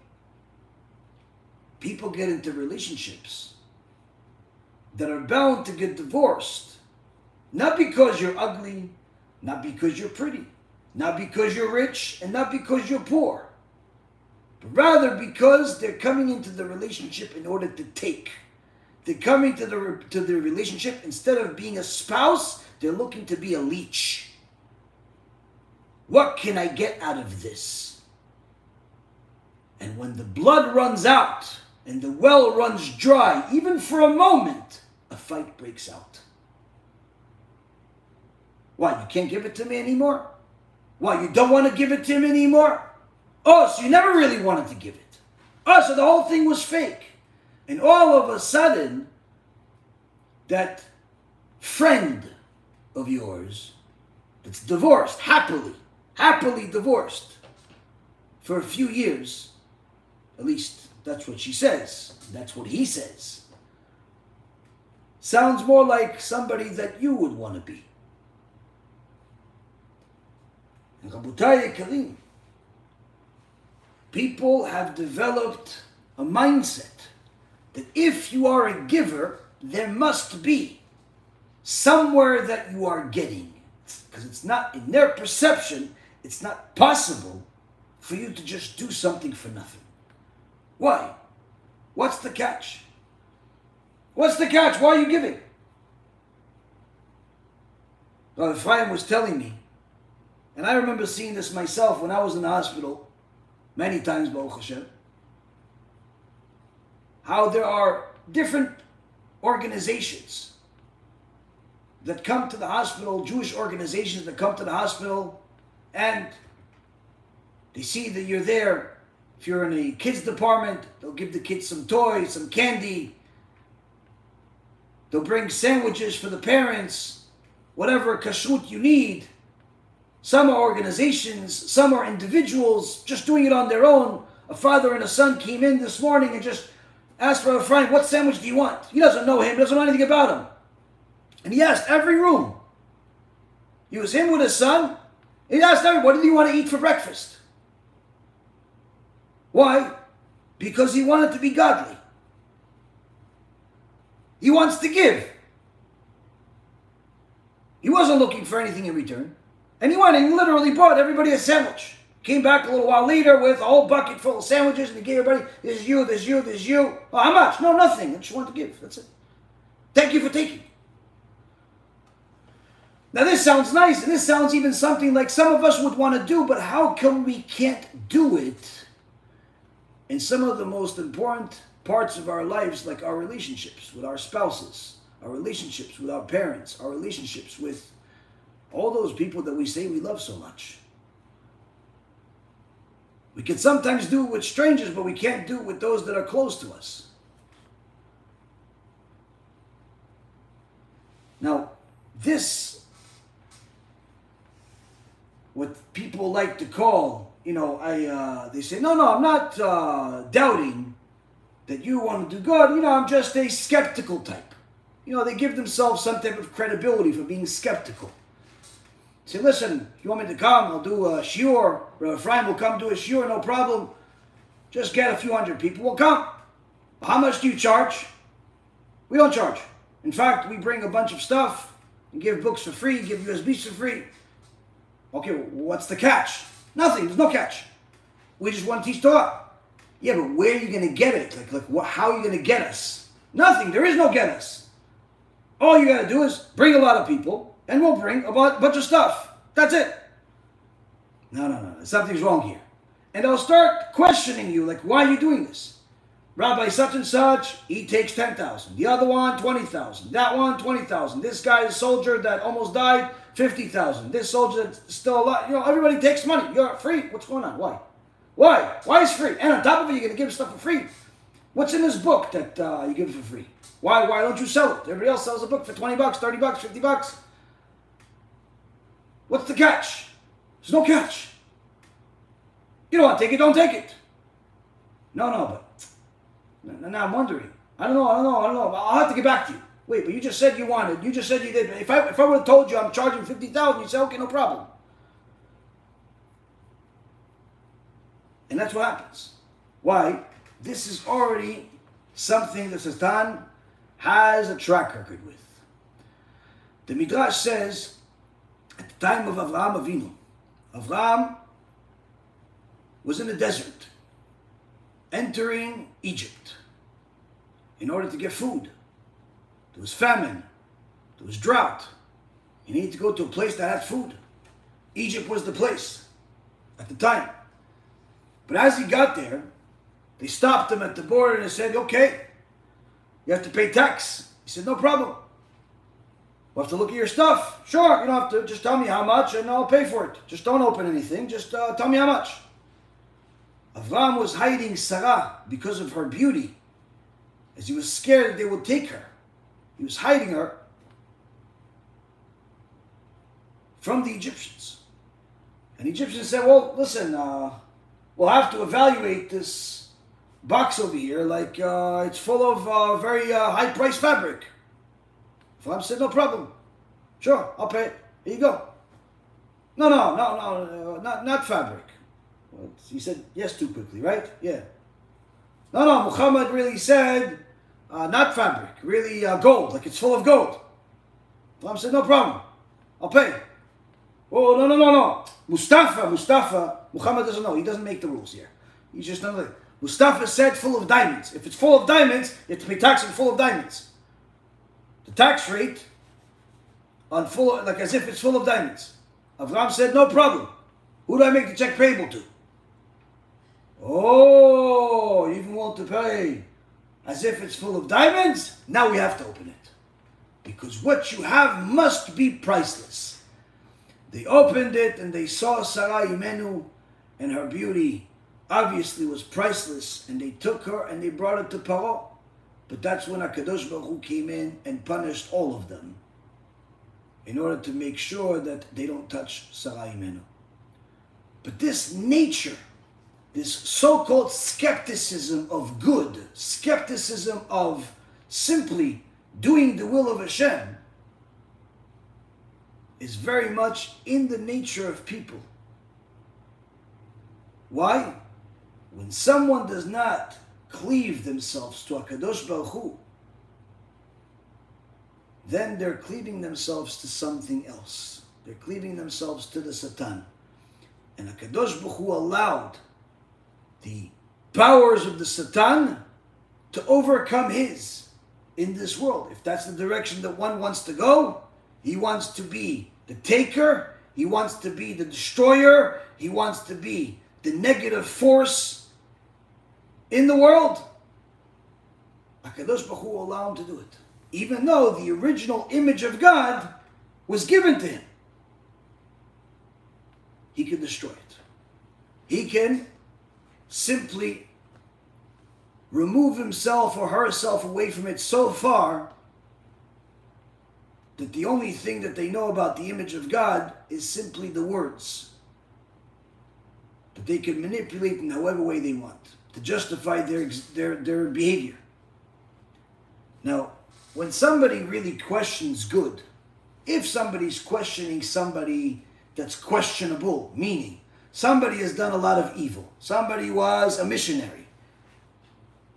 People get into relationships that are bound to get divorced. Not because you're ugly, not because you're pretty, not because you're rich, and not because you're poor. but rather because they're coming into the relationship in order to take. They're coming to the to the relationship instead of being a spouse, they're looking to be a leech. What can I get out of this? And when the blood runs out and the well runs dry, even for a moment, a fight breaks out. Why, you can't give it to me anymore? Why, you don't want to give it to him anymore? Oh, so you never really wanted to give it. Oh, so the whole thing was fake. And all of a sudden, that friend of yours that's divorced happily, happily divorced for a few years, at least that's what she says, that's what he says, sounds more like somebody that you would want to be. Rabotai Karim, people have developed a mindset that if you are a giver, there must be somewhere that you are getting. Because it's not, in their perception, it's not possible for you to just do something for nothing. Why? What's the catch? What's the catch? Why are you giving? Well, Efraim was telling me, and I remember seeing this myself when I was in the hospital many times, Baruch Hashem how there are different organizations that come to the hospital, Jewish organizations that come to the hospital, and they see that you're there. If you're in a kids department, they'll give the kids some toys, some candy. They'll bring sandwiches for the parents, whatever kashrut you need. Some are organizations, some are individuals just doing it on their own. A father and a son came in this morning and just asked Efraim, what sandwich do you want? He doesn't know him, doesn't know anything about him. And he asked every room. He was him with his son. He asked everybody, what did you want to eat for breakfast? Why? Because he wanted to be godly. He wants to give. He wasn't looking for anything in return. And he went and literally bought everybody a sandwich. Came back a little while later with a whole bucket full of sandwiches and he gave everybody, this is you, this is you, this is you. Oh, how much? No, nothing. I just want to give. That's it. Thank you for taking. Now this sounds nice, and this sounds even something like some of us would want to do, but how come we can't do it in some of the most important parts of our lives, like our relationships with our spouses, our relationships with our parents, our relationships with all those people that we say we love so much? We can sometimes do it with strangers, but we can't do it with those that are close to us. Now, this, what people like to call, you know, I, uh, they say, no, no, I'm not uh, doubting that you want to do good. You know, I'm just a skeptical type. You know, they give themselves some type of credibility for being skeptical. Say, listen, you want me to come, I'll do a shiur. Rav Efraim will come do a shiur, no problem. Just get a few hundred people We'll come. How much do you charge? We don't charge. In fact, we bring a bunch of stuff and give books for free, give USBs for free. Okay, what's the catch? Nothing. There's no catch. We just want to teach Torah. Yeah, but where are you going to get it? Like, like what, how are you going to get us? Nothing. There is no get us. All you got to do is bring a lot of people, and we'll bring a bunch of stuff. That's it. No, no, no. Something's wrong here. And I'll start questioning you, like, why are you doing this? Rabbi such and such, he takes 10,000. The other one, 20,000. That one, 20,000. This guy, a soldier that almost died, 50,000. This soldier that's still alive. You know, everybody takes money. You're free. What's going on? Why? Why? Why is free? And on top of it, you're going to give stuff for free. What's in this book that uh, you give for free? Why, why don't you sell it? Everybody else sells a book for 20 bucks, 30 bucks, 50 bucks. What's the catch? There's no catch. You don't want to take it, don't take it. No, no, but now I'm wondering. I don't know, I don't know, I don't know. I'll have to get back to you. Wait, but you just said you wanted. You just said you did. If I if I would have told you I'm charging fifty thousand, you say okay, no problem. And that's what happens. Why? This is already something that Satan has a track record with. The Midrash says time of Avraham Avinu, Avraham was in the desert. entering Egypt in order to get food. There was famine, there was drought. He needed to go to a place that had food. Egypt was the place at the time. But as he got there, they stopped him at the border and said, okay, you have to pay tax. He said, no problem. We'll have to look at your stuff. Sure, you don't have to. Just tell me how much and I'll pay for it. Just don't open anything. Just uh, tell me how much. Avram was hiding Sarah because of her beauty, as he was scared they would take her. He was hiding her from the Egyptians. And the Egyptians said, Well, listen, uh, we'll have to evaluate this box over here like uh, it's full of uh, very uh, high priced fabric. Avram said, No problem. Sure, I'll pay it. Here you go. No, no, no, no, uh, not, not fabric. Well, he said yes too quickly, right? Yeah. No, no, Muhammad really said uh, not fabric, really uh, gold, like it's full of gold. Avram said, No problem. I'll pay. Oh, no, no, no, no. Mustafa, Mustafa, Muhammad doesn't know. He doesn't make the rules here. He's just another. Mustafa said full of diamonds. If it's full of diamonds, tax on full of diamonds. The tax rate on full, of, like as if it's full of diamonds. Avram said, no problem. Who do I make the check payable to? Oh, you even want to pay as if it's full of diamonds? Now we have to open it. Because what you have must be priceless. They opened it and they saw Sarai Imenu and her beauty obviously was priceless. And they took her and they brought her to Paro. But that's when HaKadosh Baruch Hu came in and punished all of them in order to make sure that they don't touch Sarai Imenu. But this nature, this so-called skepticism of good, skepticism of simply doing the will of Hashem, is very much in the nature of people. Why? When someone does not cleave themselves to HaKadosh Baruch Hu, then they're cleaving themselves to something else. They're cleaving themselves to the Satan. And HaKadosh Baruch Hu allowed the powers of the Satan to overcome his in this world. If that's the direction that one wants to go, he wants to be the taker, he wants to be the destroyer, he wants to be the negative force in the world. HaKadosh Baruch Hu will allow him to do it. Even though the original image of God was given to him. He can destroy it. He can simply remove himself or herself away from it so far that the only thing that they know about the image of God is simply the words. That they can manipulate in however way they want to justify their, their, their behavior. Now, when somebody really questions good, if somebody's questioning somebody that's questionable, meaning somebody has done a lot of evil, somebody was a missionary,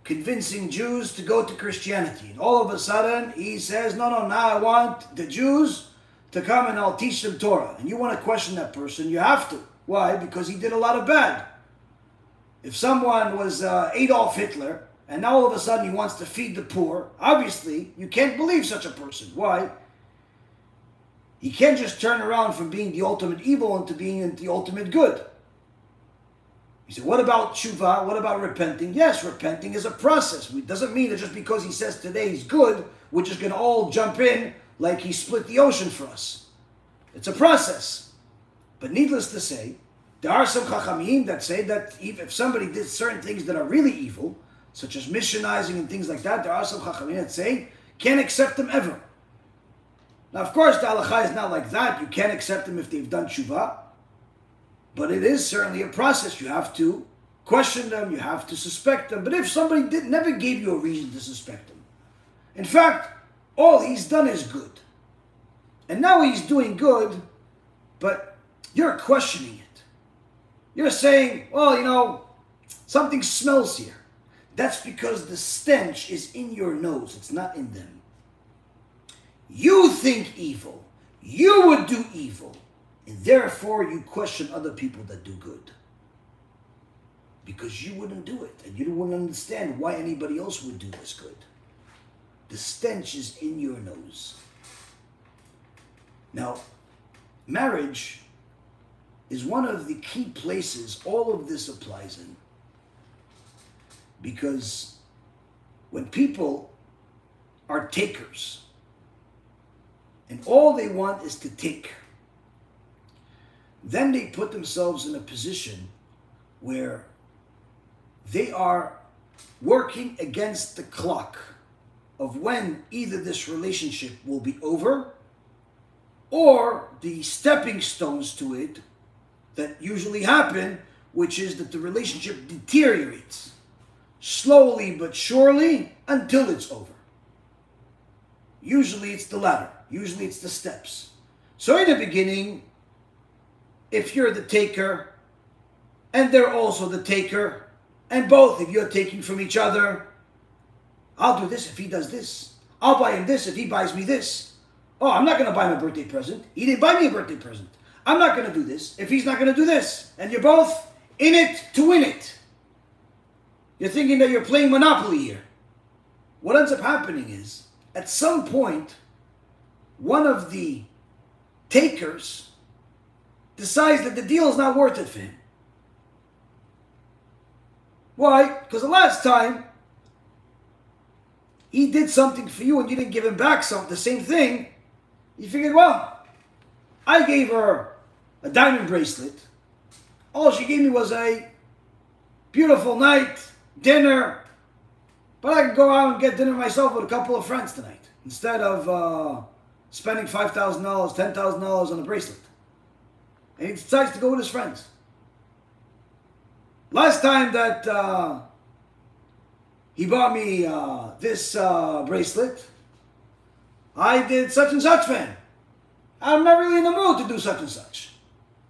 convincing Jews to go to Christianity. And all of a sudden, he says, No, no, now I want the Jews to come and I'll teach them Torah. And you want to question that person, you have to. Why? Because he did a lot of bad. If someone was uh, Adolf Hitler and now all of a sudden he wants to feed the poor, obviously you can't believe such a person. Why? He can't just turn around from being the ultimate evil into being the ultimate good. He said, what about teshuva? What about repenting? Yes, repenting is a process. It doesn't mean that just because he says today he's good, we're just going to all jump in like he split the ocean for us. It's a process. But needless to say, there are some chachamim that say that if somebody did certain things that are really evil, such as missionizing and things like that, there are some chachamim that say, can't accept them ever. Now, of course, the halacha is not like that. You can't accept them if they've done teshuva. But it is certainly a process. You have to question them, you have to suspect them. But if somebody did, never gave you a reason to suspect them, in fact, all he's done is good. And now he's doing good, but you're questioning it. You're saying, well, you know, something smells here. That's because the stench is in your nose, it's not in them. You think evil. You would do evil. And therefore, you question other people that do good. because you wouldn't do it and you wouldn't understand why anybody else would do this good. The stench is in your nose. Now, marriage is one of the key places all of this applies in. Because when people are takers, and all they want is to take, then they put themselves in a position where they are working against the clock of when either this relationship will be over or the stepping stones to it that usually happen, which is that the relationship deteriorates slowly but surely until it's over. Usually it's the latter, usually it's the steps. So in the beginning, if you're the taker and they're also the taker, and both, if you're taking from each other, I'll do this if he does this. I'll buy him this if he buys me this. Oh, I'm not going to buy him a birthday present. He didn't buy me a birthday present. I'm not going to do this if he's not going to do this. And you're both in it to win it. You're thinking that you're playing Monopoly here. What ends up happening is, at some point, one of the takers decides that the deal is not worth it for him. Why? Because the last time he did something for you and you didn't give him back some the same thing, you figured, well, I gave her a diamond bracelet. All she gave me was a beautiful night, dinner, but I can go out and get dinner myself with a couple of friends tonight instead of uh, spending $5,000, $10,000 on a bracelet. And he decides to go with his friends. Last time that uh, he bought me uh, this uh, bracelet, I did such and such for him. I'm not really in the mood to do such and such.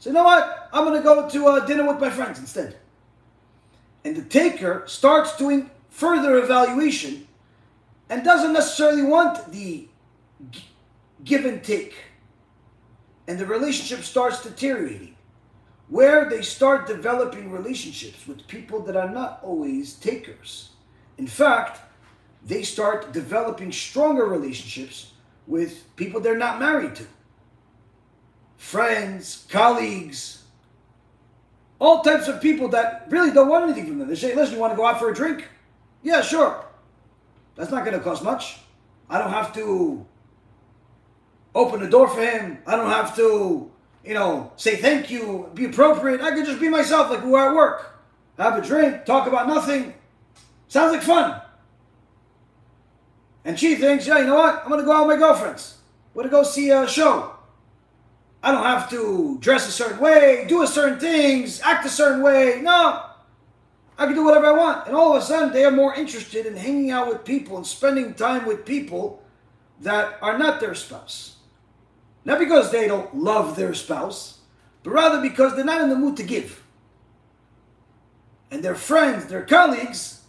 So you know what? I'm going to go to uh, dinner with my friends instead. And the taker starts doing further evaluation and doesn't necessarily want the give and take. And the relationship starts deteriorating. Where they start developing relationships with people that are not always takers. In fact, they start developing stronger relationships with people they're not married to friends, colleagues, all types of people that really don't want anything from them. They say, listen, you want to go out for a drink? Yeah, sure. That's not going to cost much. I don't have to open the door for him. I don't have to, you know, say thank you, be appropriate. I can just be myself like we are at work. Have a drink, talk about nothing. Sounds like fun. And she thinks, yeah, you know what? I'm going to go out with my girlfriends. We're going to go see a show. I don't have to dress a certain way, do a certain things, act a certain way. No. I can do whatever I want. And all of a sudden, they are more interested in hanging out with people and spending time with people that are not their spouse. Not because they don't love their spouse, but rather because they're not in the mood to give. And their friends, their colleagues,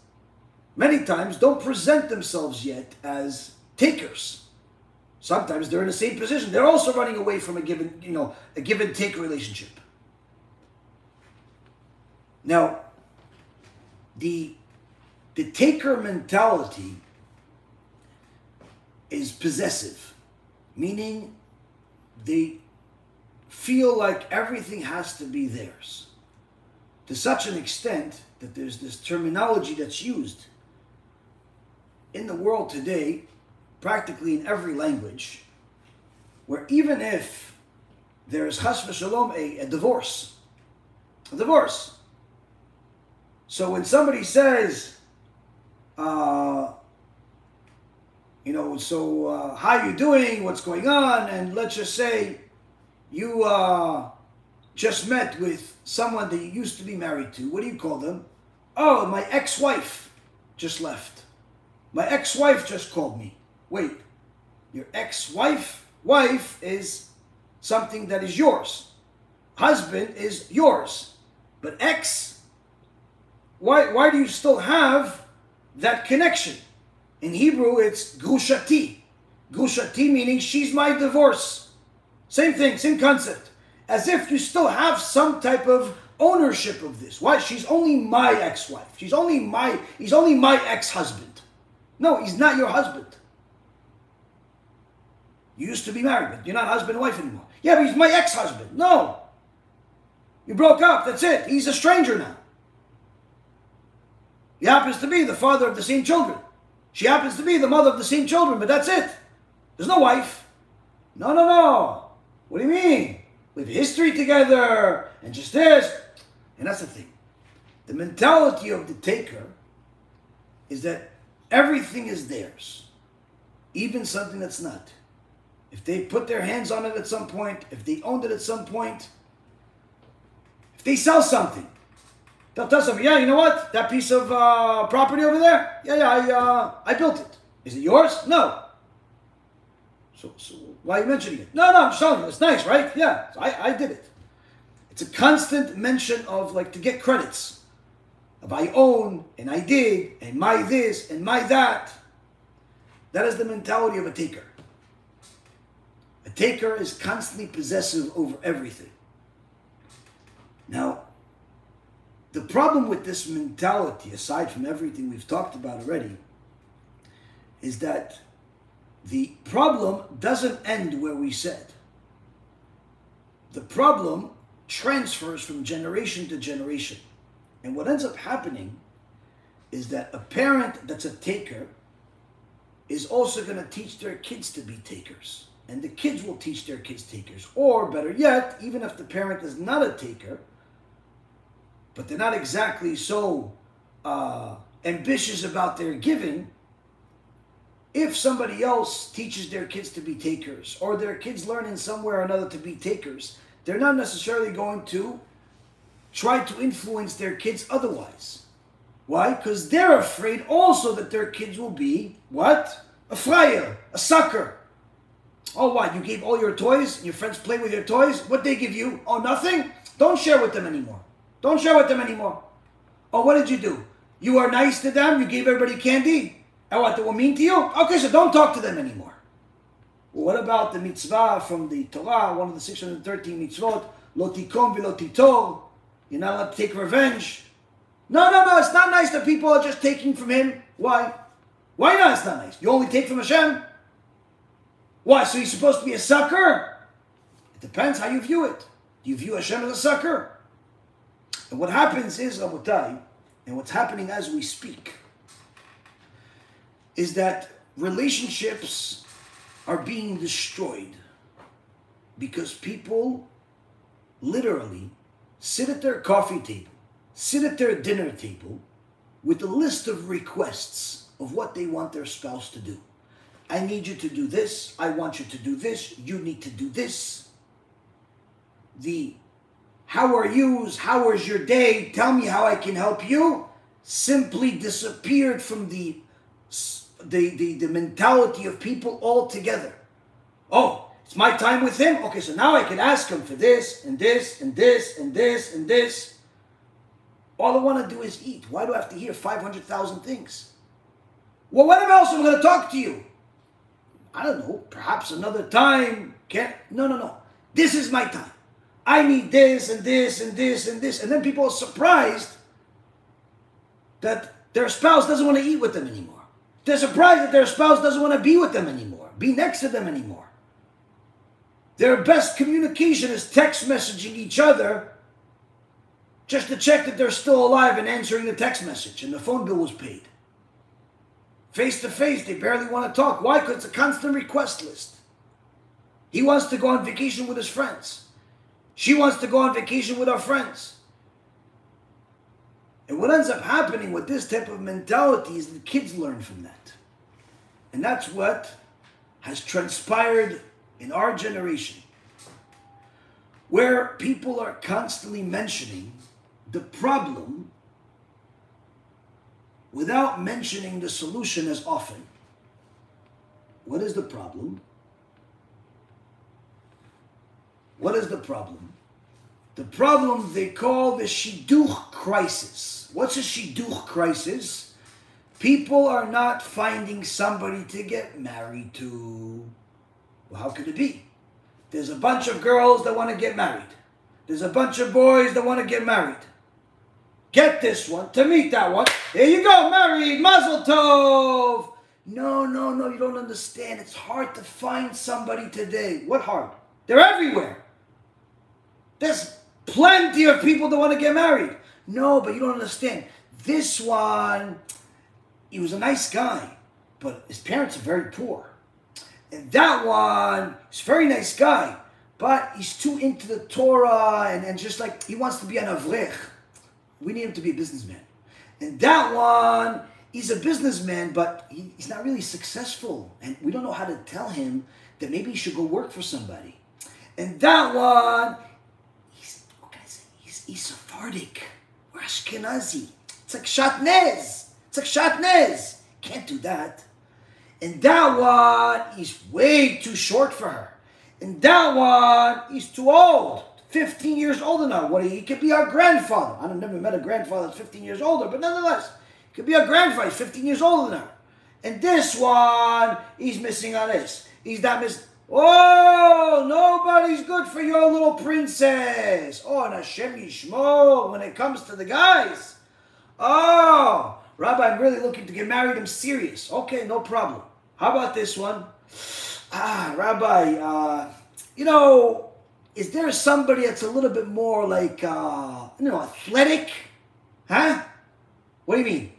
many times don't present themselves yet as takers. Sometimes they're in the same position. They're also running away from a given, you know, a give and take relationship. Now, the the taker mentality is possessive, meaning they feel like everything has to be theirs to such an extent that there's this terminology that's used in the world today, practically in every language, where even if there's chas v'shalom, a, a divorce, a divorce. So when somebody says, uh, you know, so uh, how you doing? What's going on? And let's just say you uh, just met with someone that you used to be married to. What do you call them? Oh, my ex-wife just left. My ex-wife just called me. Wait, your ex-wife, wife is something that is yours. Husband is yours. But ex, why, why do you still have that connection? In Hebrew, it's grushati. Grushati meaning she's my divorce. Same thing, same concept. As if you still have some type of ownership of this. Why? She's only my ex-wife. She's only my, he's only my ex-husband. No, he's not your husband. You used to be married, but you're not husband and wife anymore. Yeah, but he's my ex-husband. No. You broke up, that's it. He's a stranger now. He happens to be the father of the same children. She happens to be the mother of the same children, but that's it. There's no wife. No, no, no. What do you mean? We have history together and just this. And that's the thing. The mentality of the taker is that everything is theirs, even something that's not. If they put their hands on it at some point, if they owned it at some point, if they sell something, they'll tell somebody, yeah, you know what? That piece of uh, property over there, yeah, yeah, I, uh, I built it. Is it yours? No. So, so why are you mentioning it? No, no, I'm just telling you. It's nice, right? Yeah, I, I did it. It's a constant mention of like to get credits. Of I own, and I did, and my this, and my that. That is the mentality of a taker. Taker is constantly possessive over everything. Now, the problem with this mentality, aside from everything we've talked about already, is that the problem doesn't end where we said. The problem transfers from generation to generation. And what ends up happening is that a parent that's a taker is also going to teach their kids to be takers. And the kids will teach their kids takers. Or better yet, even if the parent is not a taker, but they're not exactly so uh, ambitious about their giving, if somebody else teaches their kids to be takers, or their kids learn in some way or another to be takers, they're not necessarily going to try to influence their kids otherwise. Why? Because they're afraid also that their kids will be what? A freier, a sucker. Oh, what? You gave all your toys? Your friends play with your toys? What they give you? Oh, nothing? Don't share with them anymore. Don't share with them anymore. Oh, what did you do? You are nice to them? You gave everybody candy? And what, they were mean to you? Okay, so don't talk to them anymore. What about the mitzvah from the Torah, one of the 613 mitzvot? Lo tikom v'lo You're not allowed to take revenge. No, no, no, it's not nice that people are just taking from him. Why? Why not? It's not nice. You only take from Hashem? Why? So he's supposed to be a sucker? It depends how you view it. Do you view Hashem as a sucker? And what happens is, Rabotai, and what's happening as we speak, is that relationships are being destroyed because people literally sit at their coffee table, sit at their dinner table with a list of requests of what they want their spouse to do. I need you to do this. I want you to do this. You need to do this. The how are yous? How was your day? Tell me how I can help you. Simply disappeared from the the, the, the mentality of people altogether. Oh, it's my time with him? Okay, so now I can ask him for this and this and this and this and this. All I want to do is eat. Why do I have to hear 500,000 things? Well, when else am I going to talk to you? I don't know, perhaps another time. Can't, no, no, no. This is my time. I need this and this and this and this. And then people are surprised that their spouse doesn't want to eat with them anymore. They're surprised that their spouse doesn't want to be with them anymore, be next to them anymore. Their best communication is text messaging each other just to check that they're still alive and answering the text message and the phone bill was paid. Face to face, they barely want to talk. Why? Because it's a constant request list. He wants to go on vacation with his friends. She wants to go on vacation with her friends. And what ends up happening with this type of mentality is the kids learn from that. And that's what has transpired in our generation, where people are constantly mentioning the problem without mentioning the solution as often. What is the problem? What is the problem? The problem they call the shidduch crisis. What's a shidduch crisis? People are not finding somebody to get married to. Well, how could it be? There's a bunch of girls that want to get married. There's a bunch of boys that want to get married. Get this one to meet that one. There you go, married, Mazel Tov. No, no, no, you don't understand. It's hard to find somebody today. What hard? They're everywhere. There's plenty of people that want to get married. No, but you don't understand. This one, he was a nice guy, but his parents are very poor. And that one, he's a very nice guy, but he's too into the Torah and, and just like he wants to be an avrech. We need him to be a businessman. And that one, he's a businessman, but he, he's not really successful. And we don't know how to tell him that maybe he should go work for somebody. And that one, he's, what can I say? He's, he's Sephardic. We're Ashkenazi. It's like Shatnez. It's like Shatnez. Can't do that. And that one, he's way too short for her. And that one, he's too old. 15 years older now. What he could be our grandfather. I've never met a grandfather that's 15 years older, but nonetheless, he could be our grandfather. He's 15 years older now. And this one, he's missing on this. He's not missing. Oh, nobody's good for your little princess. Oh, and Hashem Yishmor, when it comes to the guys. Oh, Rabbi, I'm really looking to get married. I'm serious. Okay, no problem. How about this one? Ah, Rabbi, uh, you know, is there somebody that's a little bit more like, uh, you know, athletic? Huh? What do you mean?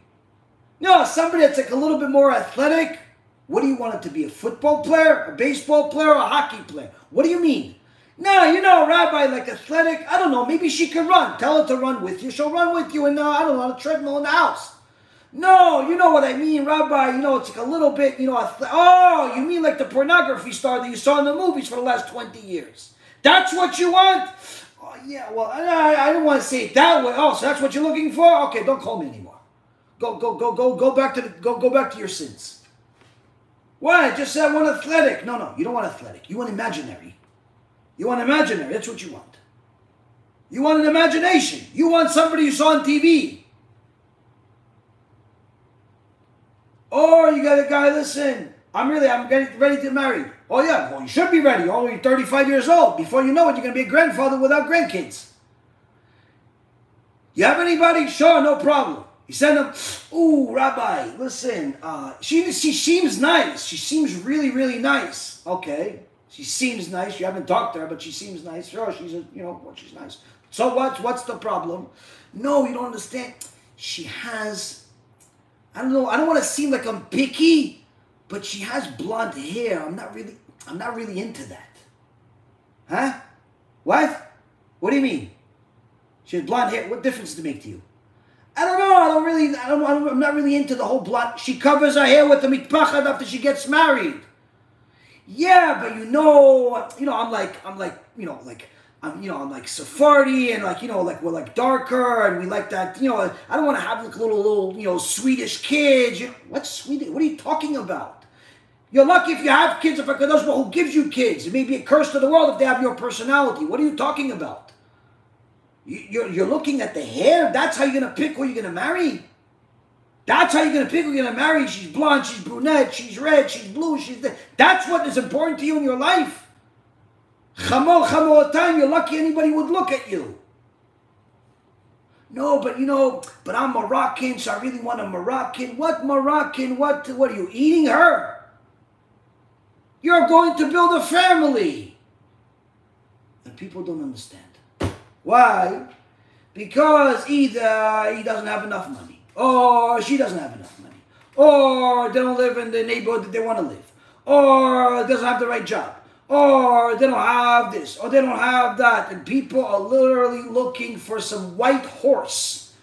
No, somebody that's like a little bit more athletic. What do you want it to be? A football player, a baseball player, or a hockey player? What do you mean? No, you know, Rabbi, like athletic. I don't know. Maybe she can run. Tell her to run with you. She'll run with you, and uh, I don't know, on a treadmill in the house. No, you know what I mean, Rabbi. You know, it's like a little bit, you know. Oh, you mean like the pornography star that you saw in the movies for the last twenty years? That's what you want? Oh, yeah. Well, I, I don't want to say it that way. Oh, so that's what you're looking for? Okay, don't call me anymore. Go, go, go, go, go back to the, go, go back to your sins. Why? Just said one athletic. No, no, you don't want athletic. You want imaginary. You want imaginary. That's what you want. You want an imagination. You want somebody you saw on TV. Or oh, you got a guy, listen, I'm really, I'm getting ready to marry. Oh yeah, well you should be ready. Oh, you're 35 years old. Before you know it, you're to be a grandfather without grandkids. You have anybody? Sure, no problem. You send them, ooh, Rabbi, listen, uh, she, she seems nice. She seems really, really nice. Okay, she seems nice. You haven't talked to her, but she seems nice. Sure, she's a, you know, well, she's nice. So what? What's the problem? No, you don't understand. She has, I don't know, I don't want to seem like I'm picky, but she has blonde hair. I'm not really, I'm not really into that. Huh? What? What do you mean? She has blonde hair. What difference does it make to you? I don't know. I don't really. I don't, I. I'm not really into the whole blonde. She covers her hair with the mitpachad after she gets married. Yeah, but you know, you know, I'm like, I'm like, you know, like, I'm, you know, I'm like Sephardi and like, you know, like we're like darker and we like that. You know, I don't want to have like little, little, you know, Swedish kids. You know, what's Swedish? What are you talking about? You're lucky if you have kids. If a Kadosh who gives you kids, it may be a curse to the world if they have your personality. What are you talking about? You're, you're looking at the hair. That's how you're going to pick who you're going to marry. That's how you're going to pick who you're going to marry. She's blonde, she's brunette, she's red, she's blue, she's... The, that's what is important to you in your life. Chamor, chamor time, you're lucky anybody would look at you. No, but you know, but I'm Moroccan, so I really want a Moroccan. What Moroccan? What, what are you, eating her? You're going to build a family. And people don't understand. Why? Because either he doesn't have enough money, or she doesn't have enough money, or they don't live in the neighborhood that they want to live, or doesn't have the right job, or they don't have this, or they don't have that. And people are literally looking for some white horse.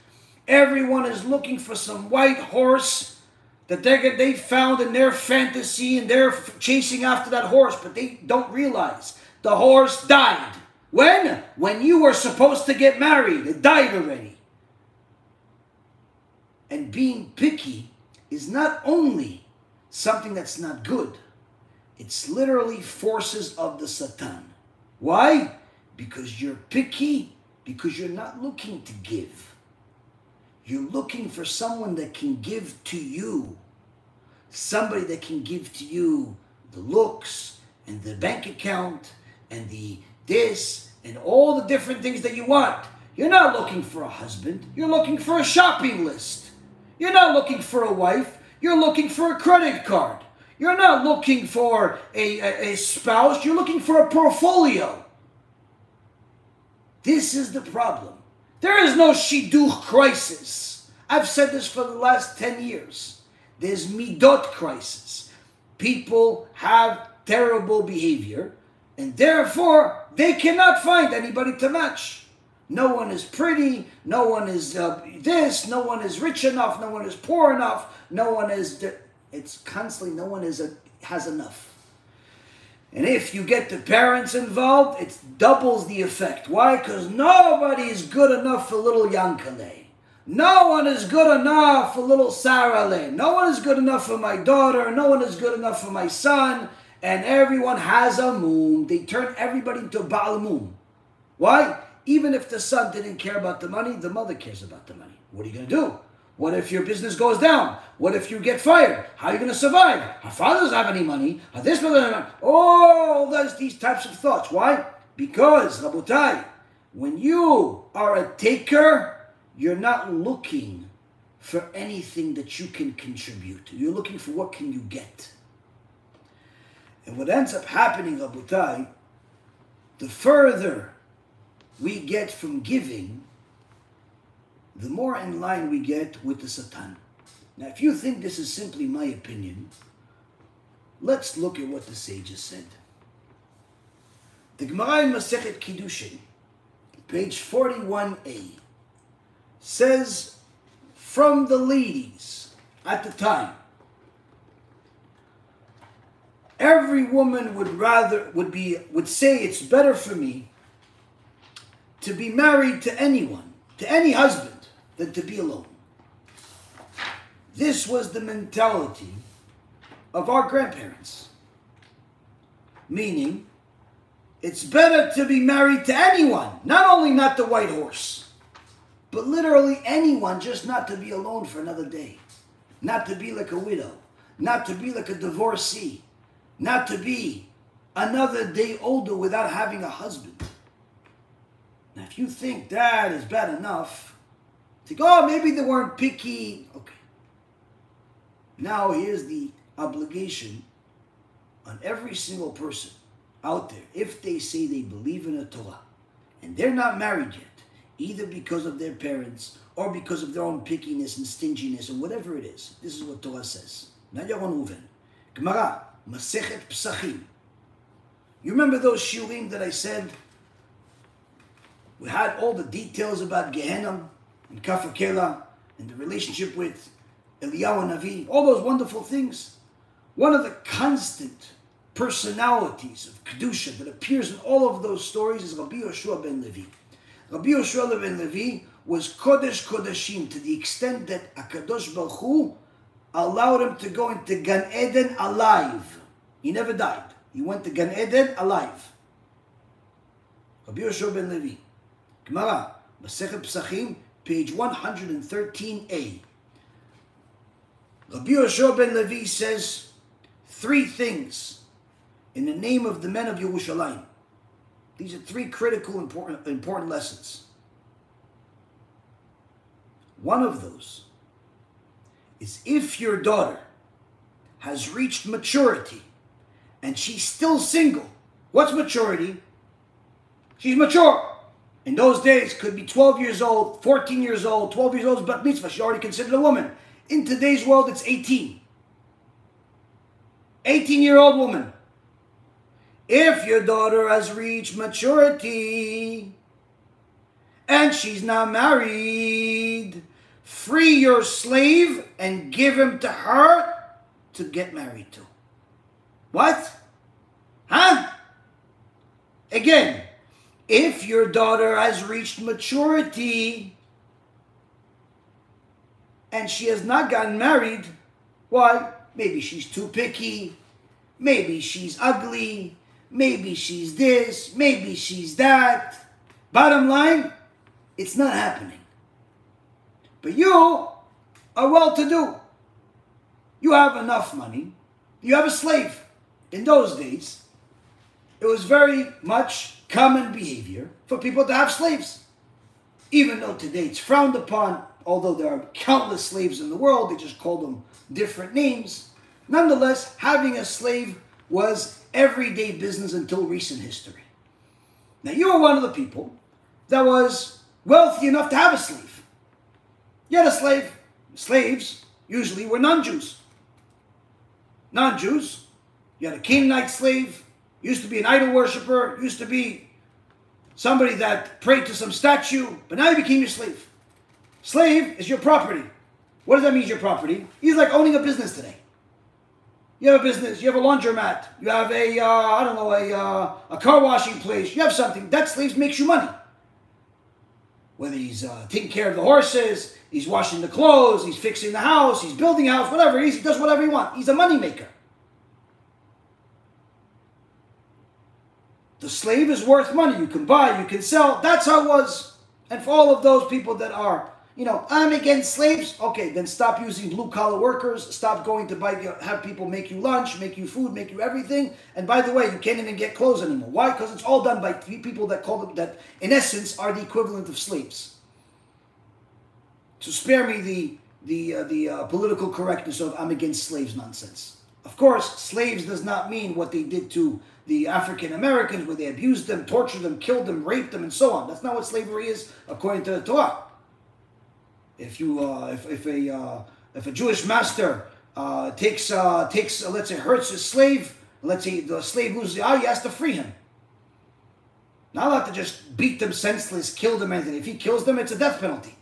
Everyone is looking for some white horse that they they found in their fantasy and they're chasing after that horse, but they don't realize the horse died. When? When you were supposed to get married. It died already. And being picky is not only something that's not good, it's literally forces of the Satan. Why? Because you're picky, because you're not looking to give. You're looking for someone that can give to you. Somebody that can give to you the looks and the bank account and the this and all the different things that you want. You're not looking for a husband, you're looking for a shopping list. You're not looking for a wife, you're looking for a credit card. You're not looking for a, a, a spouse, you're looking for a portfolio. This is the problem. There is no shidduch crisis. I've said this for the last 10 years. There's midot crisis. People have terrible behavior, and therefore they cannot find anybody to match. No one is pretty, no one is uh, this, no one is rich enough, no one is poor enough, no one is. it's constantly, no one is a, has enough. And if you get the parents involved, it doubles the effect. Why? Because nobody is good enough for little Yankale. No one is good enough for little Sarah No one is good enough for my daughter. No one is good enough for my son. And everyone has a moon. They turn everybody into Baal moon. Why? Even if the son didn't care about the money, the mother cares about the money. What are you going to do? What if your business goes down? What if you get fired? How are you going to survive? Our father doesn't have any money. This brother, all those these types of thoughts. Why? Because, Rabotai, when you are a taker, you're not looking for anything that you can contribute. You're looking for what can you get. And what ends up happening, Rabotai, the further we get from giving, the more in line we get with the Satan. Now, if you think this is simply my opinion, let's look at what the sages said. The Gemara in Masechet Kiddushin, page 41a, says from the ladies at the time. Every woman would rather would be would say it's better for me to be married to anyone, to any husband, than to be alone. This was the mentality of our grandparents. Meaning, it's better to be married to anyone, not only not the white horse but literally anyone just not to be alone for another day, not to be like a widow, not to be like a divorcee, not to be another day older without having a husband. Now, if you think that is bad enough, think, oh, maybe they weren't picky. Okay. Now, here's the obligation on every single person out there if they say they believe in a Torah and they're not married yet either because of their parents or because of their own pickiness and stinginess or whatever it is. This is what Torah says. Gemara, Masechet Pesachim. You remember those shiurim that I said? We had all the details about Gehenna and Kaf HaKela and the relationship with Eliyahu Navi, all those wonderful things. One of the constant personalities of Kedusha that appears in all of those stories is Rabbi Yoshua ben Levi. Rabbi Yoshua ben Levi was Kodesh Kodeshim to the extent that HaKadosh Baruch Hu allowed him to go into Gan Eden alive. He never died. He went to Gan Eden alive. Rabbi Yoshua ben Levi. Gemara, Masechet Pesachim, page 113a. Rabbi Yoshua ben Levi says three things in the name of the men of Yerushalayim. These are three critical important, important lessons. One of those is if your daughter has reached maturity and she's still single, what's maturity? She's mature. In those days, could be 12 years old, 14 years old, 12 years old, but mitzvah, she's already considered a woman. In today's world, it's 18. 18 year old woman. If your daughter has reached maturity and she's not married, free your slave and give him to her to get married to. What? Huh? Again, if your daughter has reached maturity and she has not gotten married, why? Maybe she's too picky, maybe she's ugly, Maybe she's this, maybe she's that. Bottom line, it's not happening. But you are well to do. You have enough money. You have a slave. In those days, it was very much common behavior for people to have slaves. Even though today it's frowned upon, although there are countless slaves in the world, they just call them different names. Nonetheless, having a slave was everyday business until recent history. Now, you were one of the people that was wealthy enough to have a slave. You had a slave. Slaves usually were non Jews. Non Jews, you had a Canaanite slave, used to be an idol worshiper, used to be somebody that prayed to some statue, but now he became your slave. Slave is your property. What does that mean, your property? He's like owning a business today. You have a business, you have a laundromat, you have a, uh, I don't know, a, uh, a car washing place, you have something. That slave makes you money. Whether he's uh, taking care of the horses, he's washing the clothes, he's fixing the house, he's building a house, whatever he does whatever he wants. He's a money The slave is worth money. You can buy, you can sell. That's how it was. And for all of those people that are you know, I'm against slaves. Okay, then stop using blue collar workers. Stop going to buy, have people make you lunch, make you food, make you everything. And by the way, you can't even get clothes anymore. Why? Because it's all done by people that call them that, in essence, are the equivalent of slaves. To spare me the the uh, the uh, political correctness of I'm against slaves nonsense. Of course, slaves does not mean what they did to the African Americans, where they abused them, tortured them, killed them, raped them, and so on. That's not what slavery is according to the Torah. If you uh, if, if a uh, if a Jewish master uh, takes uh, takes uh, let's say hurts his slave, let's say the slave loses the eye, he has to free him. Not allowed to just beat them senseless, kill them, anything. If he kills them, it's a death penalty.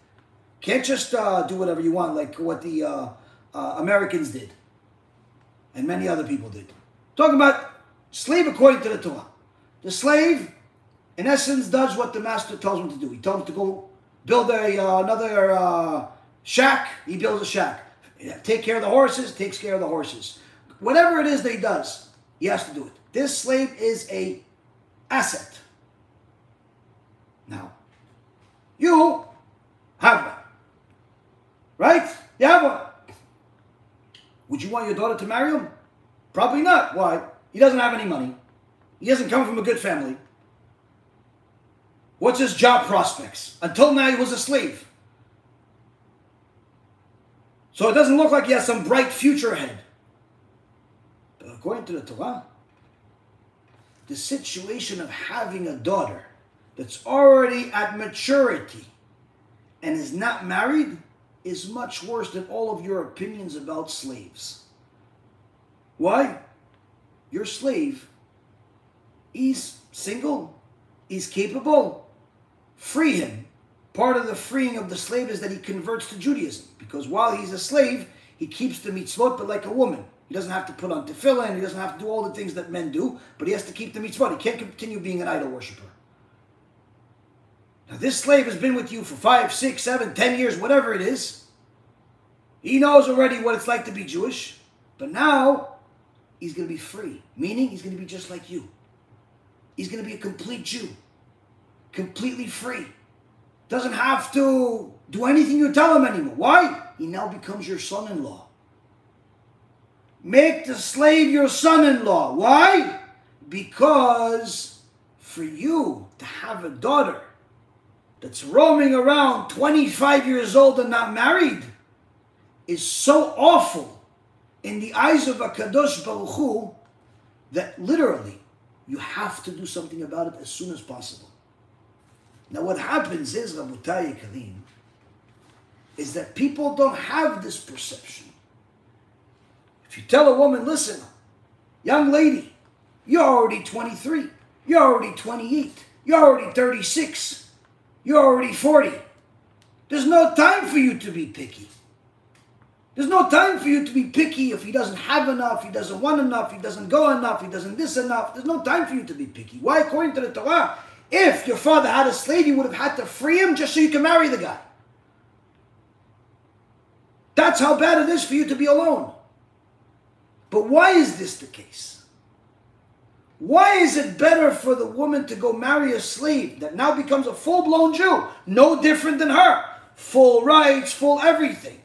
Can't just uh, do whatever you want, like what the Americans did, and many other people did. Talking about slave according to the Torah. The slave, in essence, does what the master tells him to do. He tells him to go build a uh, another uh, shack, he builds a shack. Take care of the horses, takes care of the horses. Whatever it is that he does, he has to do it. This slave is a asset. Now, you have one. Right? You have one. Would you want your daughter to marry him? Probably not. Why? He doesn't have any money. He doesn't come from a good family. What's his job prospects? Until now, he was a slave. So it doesn't look like he has some bright future ahead. But according to the Torah, the situation of having a daughter that's already at maturity and is not married is much worse than all of your opinions about slaves. Why? Your slave, he's single, he's capable, free him. Part of the freeing of the slave is that he converts to Judaism. Because while he's a slave, he keeps the mitzvot, but like a woman. He doesn't have to put on tefillin, he doesn't have to do all the things that men do, but he has to keep the mitzvot. He can't continue being an idol worshiper. Now, this slave has been with you for five, six, seven, ten years, whatever it is. He knows already what it's like to be Jewish, but now he's going to be free, meaning he's going to be just like you. He's going to be a complete Jew completely free. Doesn't have to do anything you tell him anymore. Why? He now becomes your son in law. Make the slave your son in law. Why? Because for you to have a daughter that's roaming around 25 years old and not married is so awful in the eyes of HaKadosh Baruch Hu that literally you have to do something about it as soon as possible. Now, what happens is, Rabotai Karim, is that people don't have this perception. If you tell a woman, listen, young lady, you're already 23, you're already 28, you're already 36, you're already 40. There's no time for you to be picky. There's no time for you to be picky if he doesn't have enough, he doesn't want enough, he doesn't go enough, he doesn't this enough. There's no time for you to be picky. Why? According to the Torah, if your father had a slave, you would have had to free him just so you can marry the guy. That's how bad it is for you to be alone. But why is this the case? Why is it better for the woman to go marry a slave that now becomes a full blown Jew, no different than her? Full rights, full everything.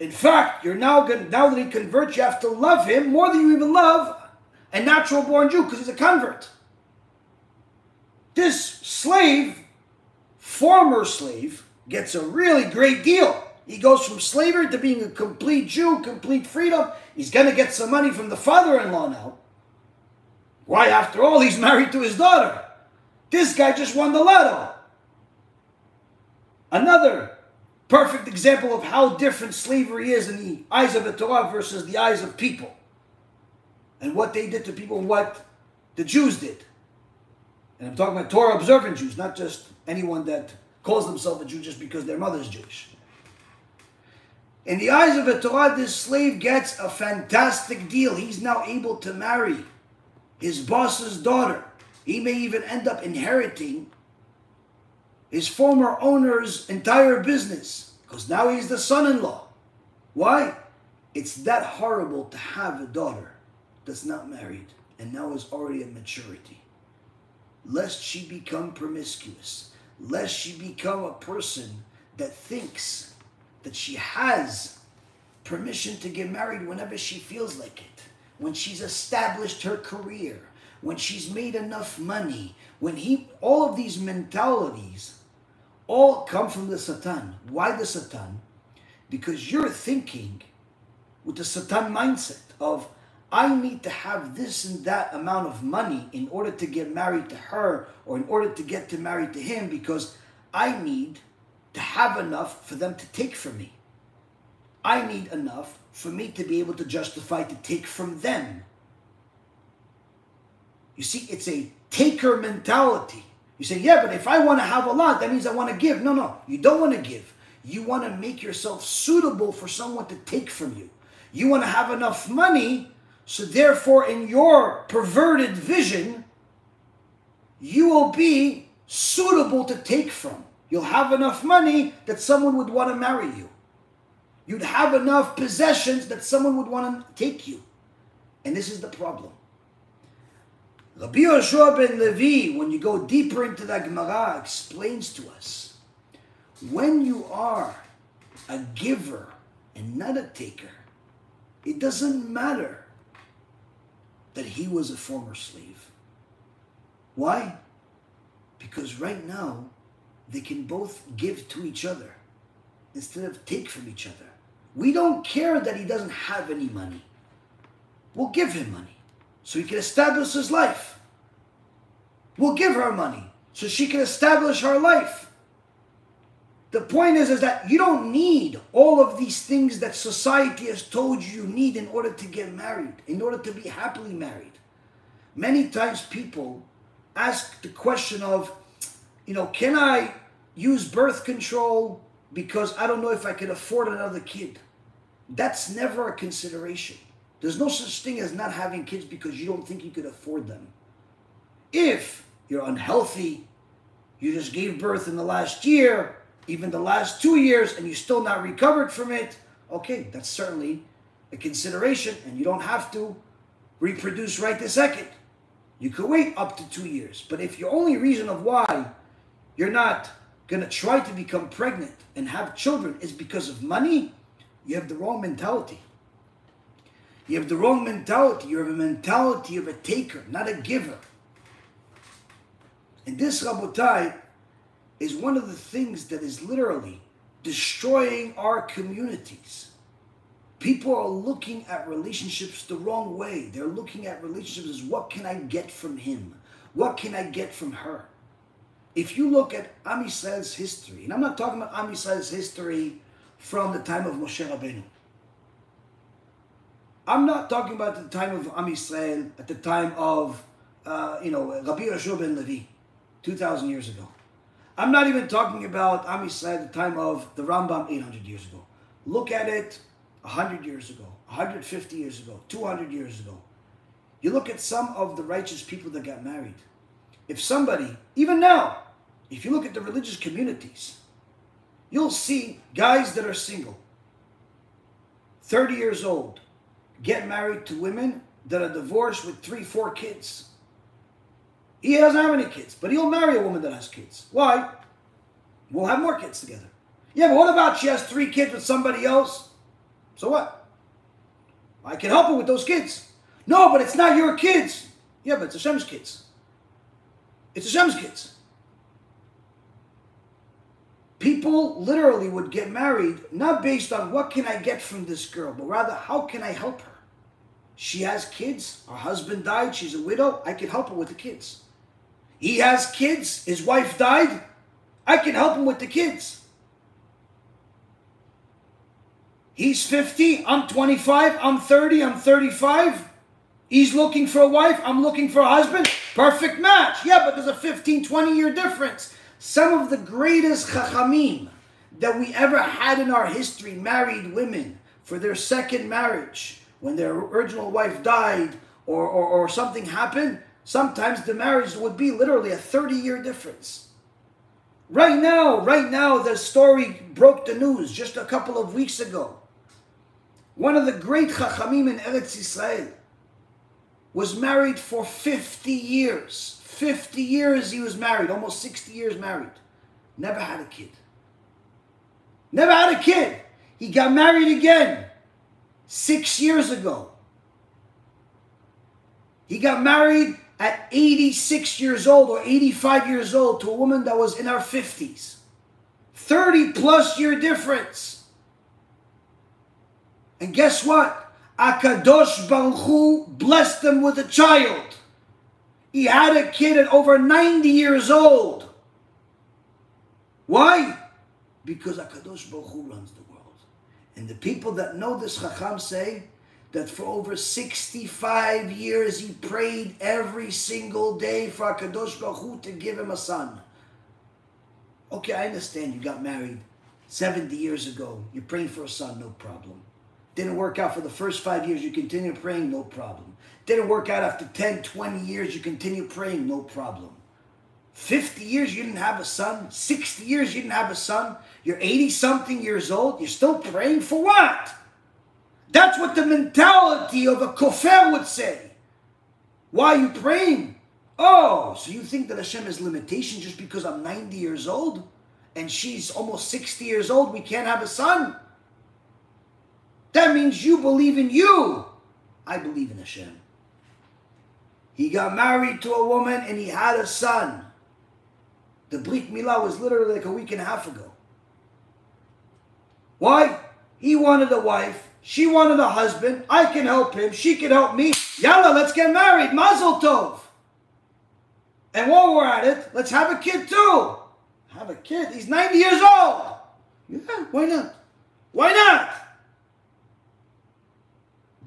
In fact, you're now going now that he converts, you have to love him more than you even love a natural born Jew because he's a convert. This slave, former slave, gets a really great deal. He goes from slavery to being a complete Jew, complete freedom. He's going to get some money from the father in law now. Why, after all, he's married to his daughter. This guy just won the lotto. Another perfect example of how different slavery is in the eyes of the Torah versus the eyes of people. And what they did to people, what the Jews did. And I'm talking about Torah observant Jews, not just anyone that calls themselves a Jew just because their mother's Jewish. In the eyes of the Torah, this slave gets a fantastic deal. He's now able to marry his boss's daughter. He may even end up inheriting his former owner's entire business because now he's the son in law. Why? It's that horrible to have a daughter that's not married and now is already at maturity. Lest she become promiscuous, lest she become a person that thinks that she has permission to get married whenever she feels like it, when she's established her career, when she's made enough money, when he, all of these mentalities all come from the Satan. Why the Satan? Because you're thinking with the Satan mindset of, I need to have this and that amount of money in order to get married to her or in order to get to marry to him because I need to have enough for them to take from me. I need enough for me to be able to justify to take from them. You see, it's a taker mentality. You say, yeah, but if I want to have a lot, that means I want to give. No, no, you don't want to give. You want to make yourself suitable for someone to take from you. You want to have enough money, so therefore, in your perverted vision, you will be suitable to take from. You'll have enough money that someone would want to marry you. You'd have enough possessions that someone would want to take you. And this is the problem. Rabbi Yoshua ben Levi, when you go deeper into the Gemara, explains to us when you are a giver and not a taker, it doesn't matter that he was a former slave. Why? Because right now, they can both give to each other instead of take from each other. We don't care that he doesn't have any money. We'll give him money so he can establish his life. We'll give her money so she can establish her life. The point is, is that you don't need all of these things that society has told you you need in order to get married, in order to be happily married. Many times people ask the question of, you know, can I use birth control because I don't know if I can afford another kid? That's never a consideration. There's no such thing as not having kids because you don't think you could afford them. If you're unhealthy, you just gave birth in the last year, even the last two years, and you're still not recovered from it, okay, that's certainly a consideration, and you don't have to reproduce right this second. You could wait up to two years. But if your only reason of why you're not going to try to become pregnant and have children is because of money, you have the wrong mentality. You have the wrong mentality. You have a mentality of a taker, not a giver. And this, Rabotai, is one of the things that is literally destroying our communities. People are looking at relationships the wrong way. They're looking at relationships as what can I get from him? What can I get from her? if you look at Am history, and I'm not talking about Am history from the time of Moshe Rabbeinu. I'm not talking about the time of Am Yisrael at the time of, uh, you know, Rabbi Yoshua ben Levi, 2,000 years ago. I'm not even talking about Am Yisrael at the time of the Rambam 800 years ago. Look at it 100 years ago, 150 years ago, 200 years ago. You look at some of the righteous people that got married. If somebody, even now, if you look at the religious communities, you'll see guys that are single, 30 years old, get married to women that are divorced with three, four kids. He doesn't have any kids, but he'll marry a woman that has kids. Why? We'll have more kids together. Yeah, but what about she has three kids with somebody else? So what? I can help her with those kids. No, but it's not your kids. Yeah, but it's Hashem's kids. It's Hashem's kids. People literally would get married not based on what can I get from this girl, but rather how can I help her? She has kids, her husband died, she's a widow, I can help her with the kids. He has kids, his wife died, I can help him with the kids. He's 50, I'm 25, I'm 30, I'm 35. He's looking for a wife, I'm looking for a husband. Perfect match. Yeah, but there's a 15, 20 year difference. Some of the greatest chachamim that we ever had in our history married women for their second marriage. When their original wife died or, or, or something happened, sometimes the marriage would be literally a 30 year difference. Right now, right now, the story broke the news just a couple of weeks ago. One of the great chachamim in Eretz Israel was married for 50 years. 50 years he was married, almost 60 years married. Never had a kid. Never had a kid. He got married again six years ago. He got married at 86 years old or 85 years old to a woman that was in her 50s. 30 plus year difference. And guess what? HaKadosh Baruch Hu blessed them with a child. He had a kid at over 90 years old. Why? Because HaKadosh Baruch Hu runs the world. And the people that know this Chacham say that for over 65 years he prayed every single day for HaKadosh Baruch Hu to give him a son. Okay, I understand you got married 70 years ago. You're praying for a son, no problem. Didn't work out for the first five years, you continue praying, no problem. Didn't work out after 10, 20 years, you continue praying, no problem. 50 years you didn't have a son, 60 years you didn't have a son, you're 80 something years old, you're still praying for what? That's what the mentality of a kofer would say. Why are you praying? Oh, so you think that Hashem has limitations just because I'm 90 years old and she's almost 60 years old, we can't have a son? That means you believe in you. I believe in Hashem. He got married to a woman and he had a son. The Brit Milah was literally like a week and a half ago. Why? He wanted a wife. She wanted a husband. I can help him. She can help me. Yalla, let's get married. Mazel tov. And while we're at it, let's have a kid too. Have a kid. He's 90 years old. Yeah, why not? Why not?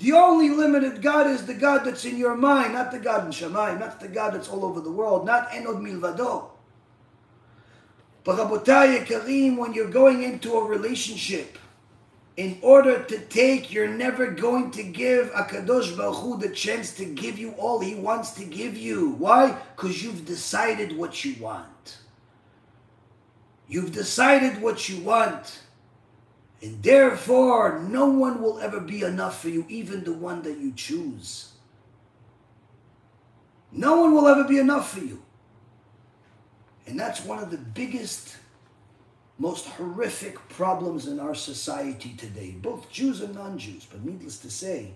The only limited God is the God that's in your mind, not the God in Shamayim, not the God that's all over the world, not Ein Od Milvado. But Rabotai Karim, when you're going into a relationship, in order to take, you're never going to give HaKadosh Baruch Hu the chance to give you all he wants to give you. Why? Because you've decided what you want. You've decided what you want. And therefore, no one will ever be enough for you, even the one that you choose. No one will ever be enough for you. And that's one of the biggest, most horrific problems in our society today, both Jews and non Jews. But needless to say,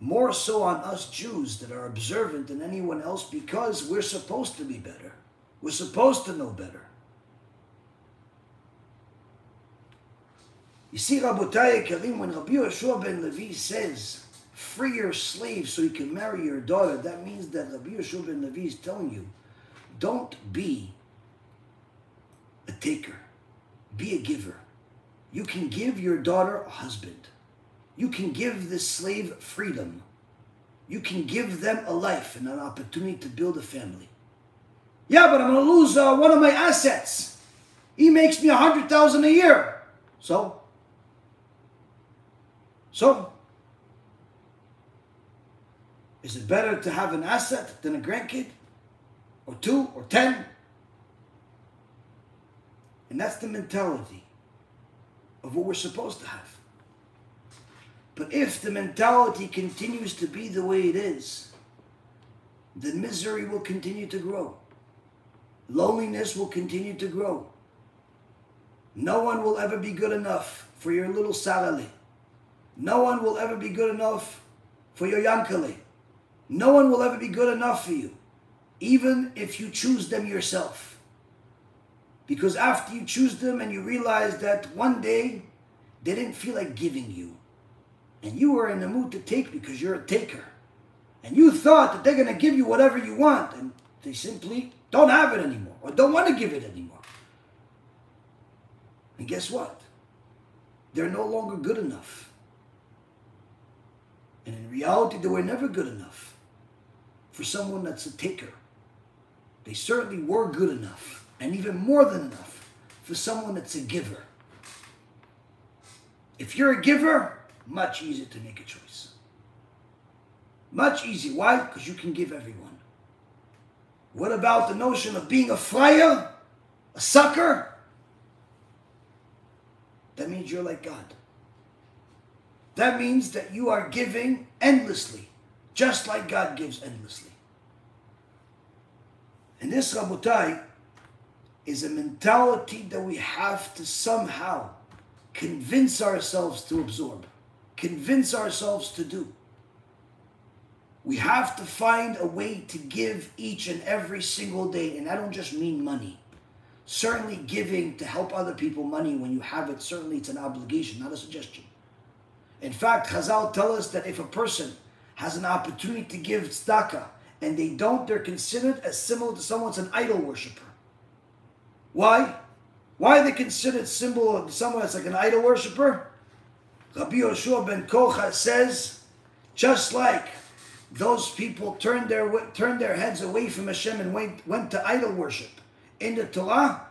more so on us Jews that are observant than anyone else because we're supposed to be better. We're supposed to know better. You see, Rabotai Karim, when Rabbi Yeshua ben Levi says, free your slave so you can marry your daughter, that means that Rabbi Yeshua ben Levi is telling you, don't be a taker, be a giver. You can give your daughter a husband. You can give this slave freedom. You can give them a life and an opportunity to build a family. Yeah, but I'm going to lose uh, one of my assets. He makes me a hundred thousand a year. So so, is it better to have an asset than a grandkid? Or two, or ten? And that's the mentality of what we're supposed to have. But if the mentality continues to be the way it is, the misery will continue to grow. Loneliness will continue to grow. No one will ever be good enough for your little salary. No one will ever be good enough for your Yankali. No one will ever be good enough for you, even if you choose them yourself. Because after you choose them and you realize that one day they didn't feel like giving you, and you were in the mood to take because you're a taker, and you thought that they're going to give you whatever you want, and they simply don't have it anymore or don't want to give it anymore. And guess what? They're no longer good enough. And in reality, they were never good enough for someone that's a taker. They certainly were good enough, and even more than enough, for someone that's a giver. If you're a giver, much easier to make a choice. Much easier. Why? Because you can give everyone. What about the notion of being a freier, a sucker? That means you're like God. That means that you are giving endlessly, just like God gives endlessly. And this, Rabotai, is a mentality that we have to somehow convince ourselves to absorb, convince ourselves to do. We have to find a way to give each and every single day. And I don't just mean money. Certainly, giving to help other people money when you have it, certainly it's an obligation, not a suggestion. In fact, Chazal tell us that if a person has an opportunity to give tzedakah and they don't, they're considered as similar to someone's an idol worshiper. Why? Why are they considered symbol of someone that's like an idol worshiper? Rabbi Yoshua ben Korcha says, just like those people turned their turned their heads away from Hashem and went, went to idol worship. In the Torah,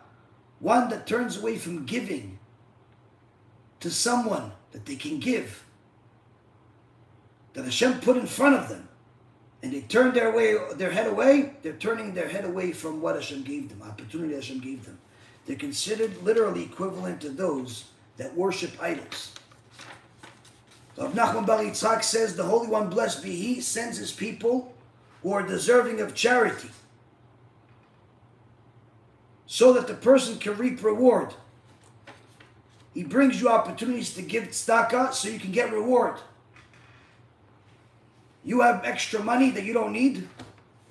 one that turns away from giving to someone that they can give, that Hashem put in front of them, and they turn their way their head away, they're turning their head away from what Hashem gave them, opportunity Hashem gave them. They're considered literally equivalent to those that worship idols. Rav Nachman Bar Yitzhak says, the Holy One, blessed be He, sends His people who are deserving of charity so that the person can reap reward. He brings you opportunities to give tzedakah so you can get reward. You have extra money that you don't need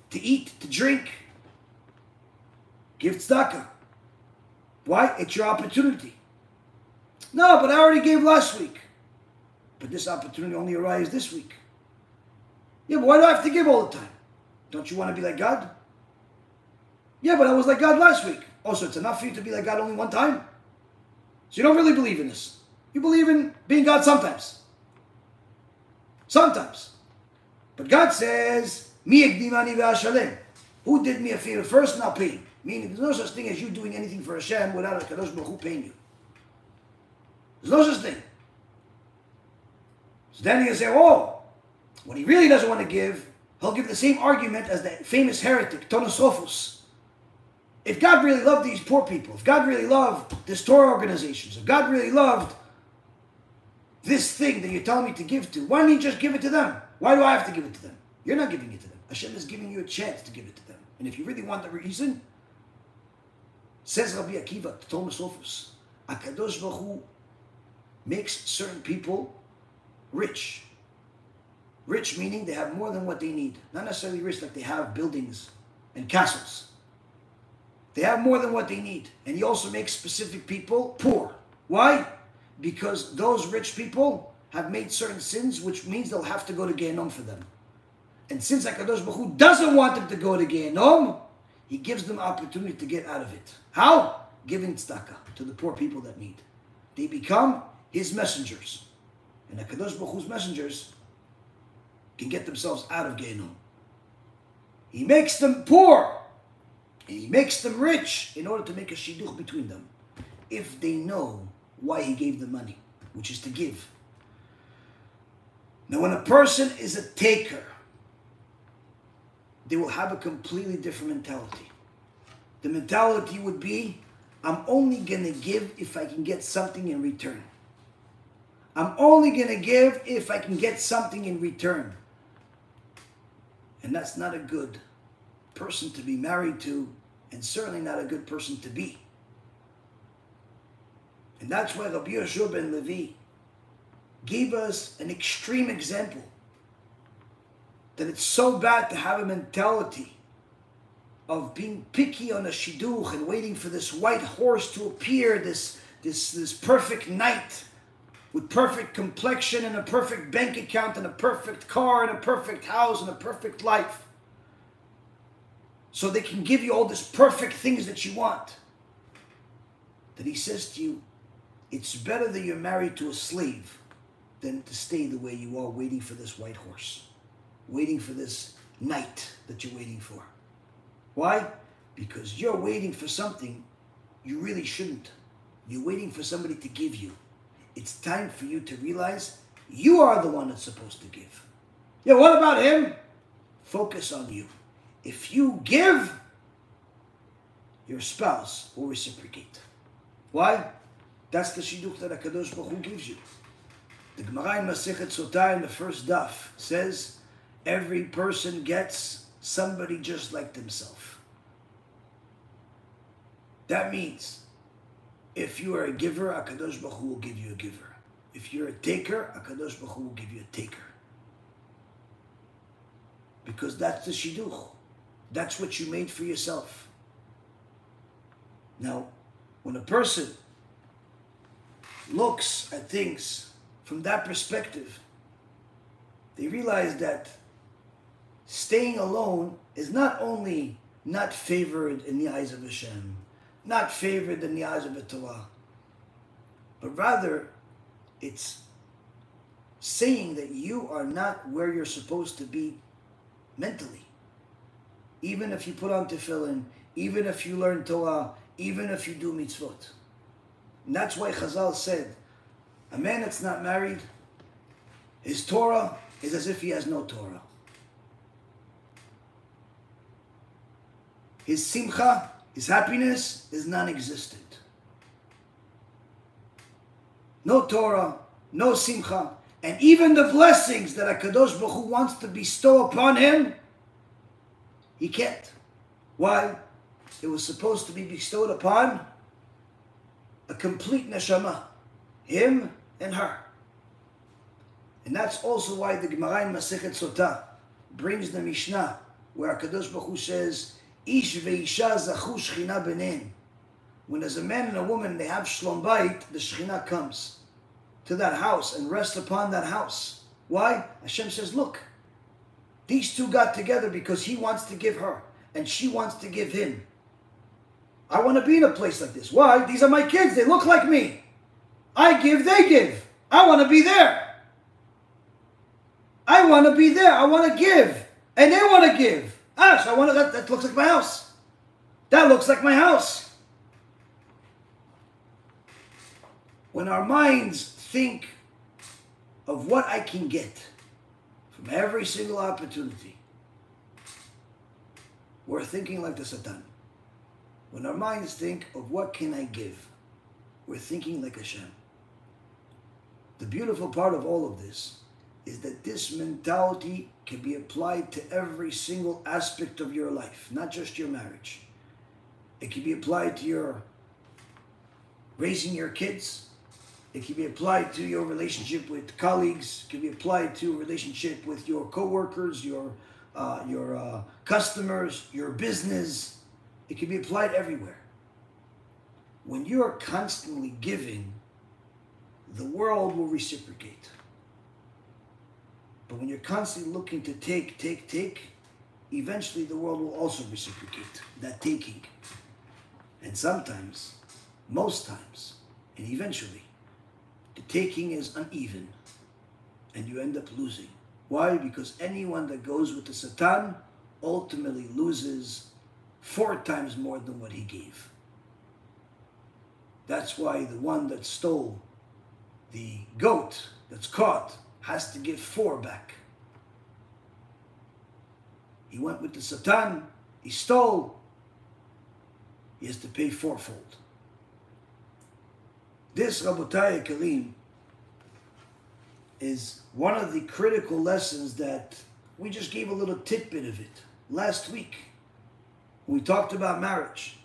to eat, to drink. Give tzedakah. Why? It's your opportunity. No, but I already gave last week. But this opportunity only arises this week. Yeah, but why do I have to give all the time? Don't you want to be like God? Yeah, but I was like God last week. Also, it's enough for you to be like God only one time? So you don't really believe in this. You believe in being God sometimes. Sometimes. But God says, Who did me a favor first I'll pay. Meaning there's no such thing as you doing anything for Hashem without a Kadosh Baruch Hu paying you. There's no such thing. So then he can say, oh, when he really doesn't want to give, he'll give the same argument as the famous heretic, Turnus Rufus. If God really loved these poor people, if God really loved this Torah organizations, if God really loved this thing that you're telling me to give to, why don't you just give it to them? Why do I have to give it to them? You're not giving it to them. Hashem is giving you a chance to give it to them. And if you really want the reason, says Rabbi Akiva, to Turnus Rufus, HaKadosh Baruch Hu makes certain people rich. Rich meaning they have more than what they need. Not necessarily rich like they have buildings and castles. They have more than what they need. And he also makes specific people poor. Why? Because those rich people have made certain sins, which means they'll have to go to Gehenom for them. And since HaKadosh Baruch Hu doesn't want them to go to Gehenom, he gives them opportunity to get out of it. How? Giving tzedakah to the poor people that need. They become his messengers. And HaKadosh Baruch Hu's messengers can get themselves out of Gehenom. He makes them poor he makes them rich in order to make a shidduch between them. If they know why he gave them money, which is to give. Now, when a person is a taker, they will have a completely different mentality. The mentality would be I'm only going to give if I can get something in return. I'm only going to give if I can get something in return. And that's not a good person to be married to, and certainly not a good person to be. And that's why Rabbi Yehoshua ben Levi gave us an extreme example that it's so bad to have a mentality of being picky on a shidduch and waiting for this white horse to appear, this, this, this perfect knight with perfect complexion and a perfect bank account and a perfect car and a perfect house and a perfect life. So they can give you all these perfect things that you want. That he says to you, it's better that you're married to a slave than to stay the way you are waiting for this white horse, waiting for this knight that you're waiting for. Why? Because you're waiting for something you really shouldn't. You're waiting for somebody to give you. It's time for you to realize you are the one that's supposed to give. Yeah, what about him? Focus on you. If you give, your spouse will reciprocate. Why? That's the shidduch that HaKadosh Baruch Hu gives you. The Gemara in Masechet Sotah in the first daf says, every person gets somebody just like themselves. That means if you are a giver, HaKadosh Baruch Hu will give you a giver. If you're a taker, HaKadosh Baruch Hu will give you a taker. Because that's the shidduch. That's what you made for yourself. Now, when a person looks at things from that perspective, they realize that staying alone is not only not favored in the eyes of Hashem, not favored in the eyes of the Torah, but rather it's saying that you are not where you're supposed to be mentally. Even if you put on tefillin, even if you learn Torah, even if you do mitzvot. And that's why Chazal said, a man that's not married, his Torah is as if he has no Torah. His simcha, his happiness is non-existent. No Torah, no simcha, and even the blessings that HaKadosh Baruch Hu wants to bestow upon him, he can't. Why? It was supposed to be bestowed upon a complete neshama, him and her. And that's also why the Gemara in Masechet Sotah brings the Mishnah, where HaKadosh Baruch Hu says, Ish ve'isha zachu shchina benin. When there's a man and a woman, they have shlom bayit, the shchina comes to that house and rests upon that house. Why? Hashem says, look, these two got together because he wants to give her and she wants to give him. I want to be in a place like this. Why? These are my kids. They look like me. I give, they give. I want to be there. I want to be there. I want to give. And they want to give. Ah, so I want to, that, that looks like my house. That looks like my house. When our minds think of what I can get from every single opportunity, we're thinking like the Satan. When our minds think of what can I give, we're thinking like Hashem. The beautiful part of all of this is that this mentality can be applied to every single aspect of your life, not just your marriage. It can be applied to your raising your kids. It can be applied to your relationship with colleagues. It can be applied to a relationship with your coworkers, your uh, your uh, customers, your business. It can be applied everywhere. When you are constantly giving, the world will reciprocate. But when you're constantly looking to take, take, take, eventually the world will also reciprocate that taking. And sometimes, most times, and eventually, the taking is uneven and you end up losing. Why? Because anyone that goes with the Satan ultimately loses four times more than what he gave. That's why the one that stole the goat that's caught has to give four back. He went with the Satan, he stole, he has to pay fourfold. This Rabotai Kalim is one of the critical lessons that we just gave a little tidbit of it last week. We talked about marriage.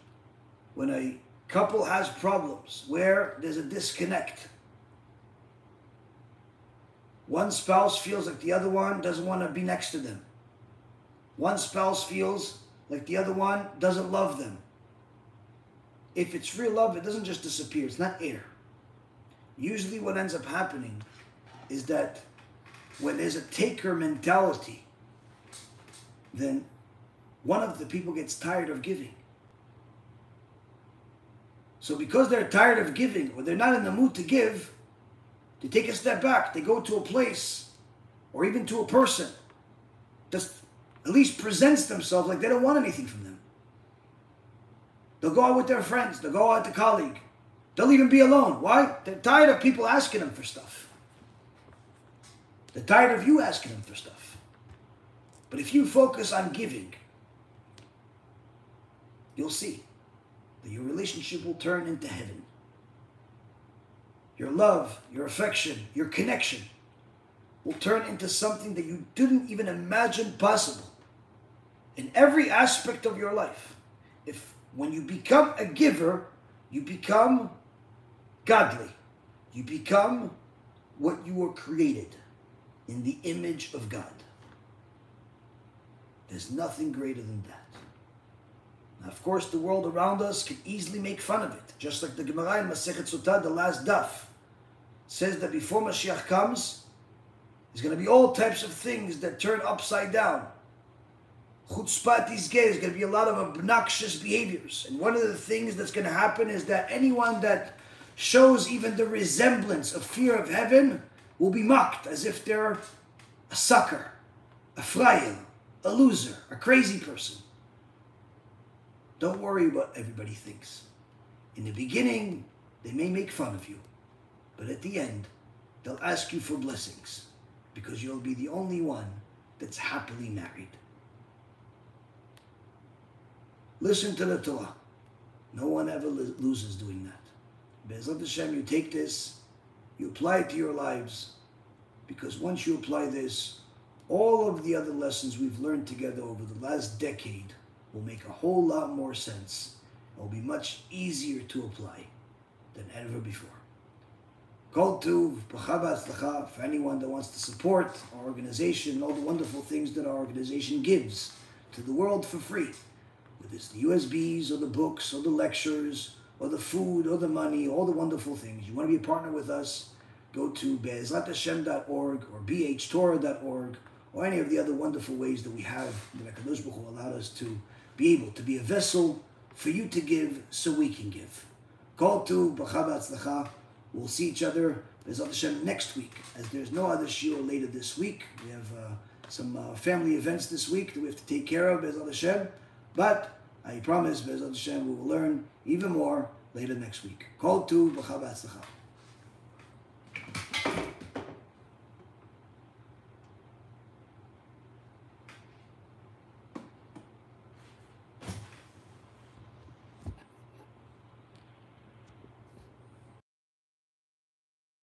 When a couple has problems where there's a disconnect, one spouse feels like the other one doesn't want to be next to them. One spouse feels like the other one doesn't love them. If it's real love, it doesn't just disappear. It's not air. Usually, what ends up happening is that when there's a taker mentality, then one of the people gets tired of giving. So, because they're tired of giving, or they're not in the mood to give, they take a step back. They go to a place, or even to a person, that at least presents themselves like they don't want anything from them. They'll go out with their friends. They'll go out with to colleague. They'll even be alone. Why? They're tired of people asking them for stuff. They're tired of you asking them for stuff. But if you focus on giving, you'll see that your relationship will turn into heaven. Your love, your affection, your connection will turn into something that you didn't even imagine possible in every aspect of your life. If when you become a giver, you become godly. You become what you were created in the image of God. There's nothing greater than that. Now, of course, the world around us can easily make fun of it, just like the Gemara in Masechet Sotah, the last daf, says that before Mashiach comes, there's going to be all types of things that turn upside down. Chutzpa yasgei. There's going to be a lot of obnoxious behaviors. And one of the things that's going to happen is that anyone that shows even the resemblance of fear of heaven will be mocked as if they're a sucker, a freier, a loser, a crazy person. Don't worry what everybody thinks. In the beginning, they may make fun of you, but at the end, they'll ask you for blessings because you'll be the only one that's happily married. Listen to the Torah. No one ever loses doing that. Be'ezrat Hashem, you take this, you apply it to your lives, because once you apply this, all of the other lessons we've learned together over the last decade will make a whole lot more sense. It will be much easier to apply than ever before. Kol Tuv, for anyone that wants to support our organization, all the wonderful things that our organization gives to the world for free, whether it's the USBs or the books or the lectures or the food or the money, all the wonderful things. You want to be a partner with us, go to be'ezrathashem.org or bhtorah.org or any of the other wonderful ways that we have that HaKadosh Baruch allowed us to be able to be a vessel for you to give so we can give. Call to B'cha We'll see each other Be'ezrat Hashem next week, as there's no other shiur later this week. We have uh, some uh, family events this week that we have to take care of, Be'ezrat Hashem. But I promise, Be'ezrat Hashem, we will learn even more later next week. Call to B'cha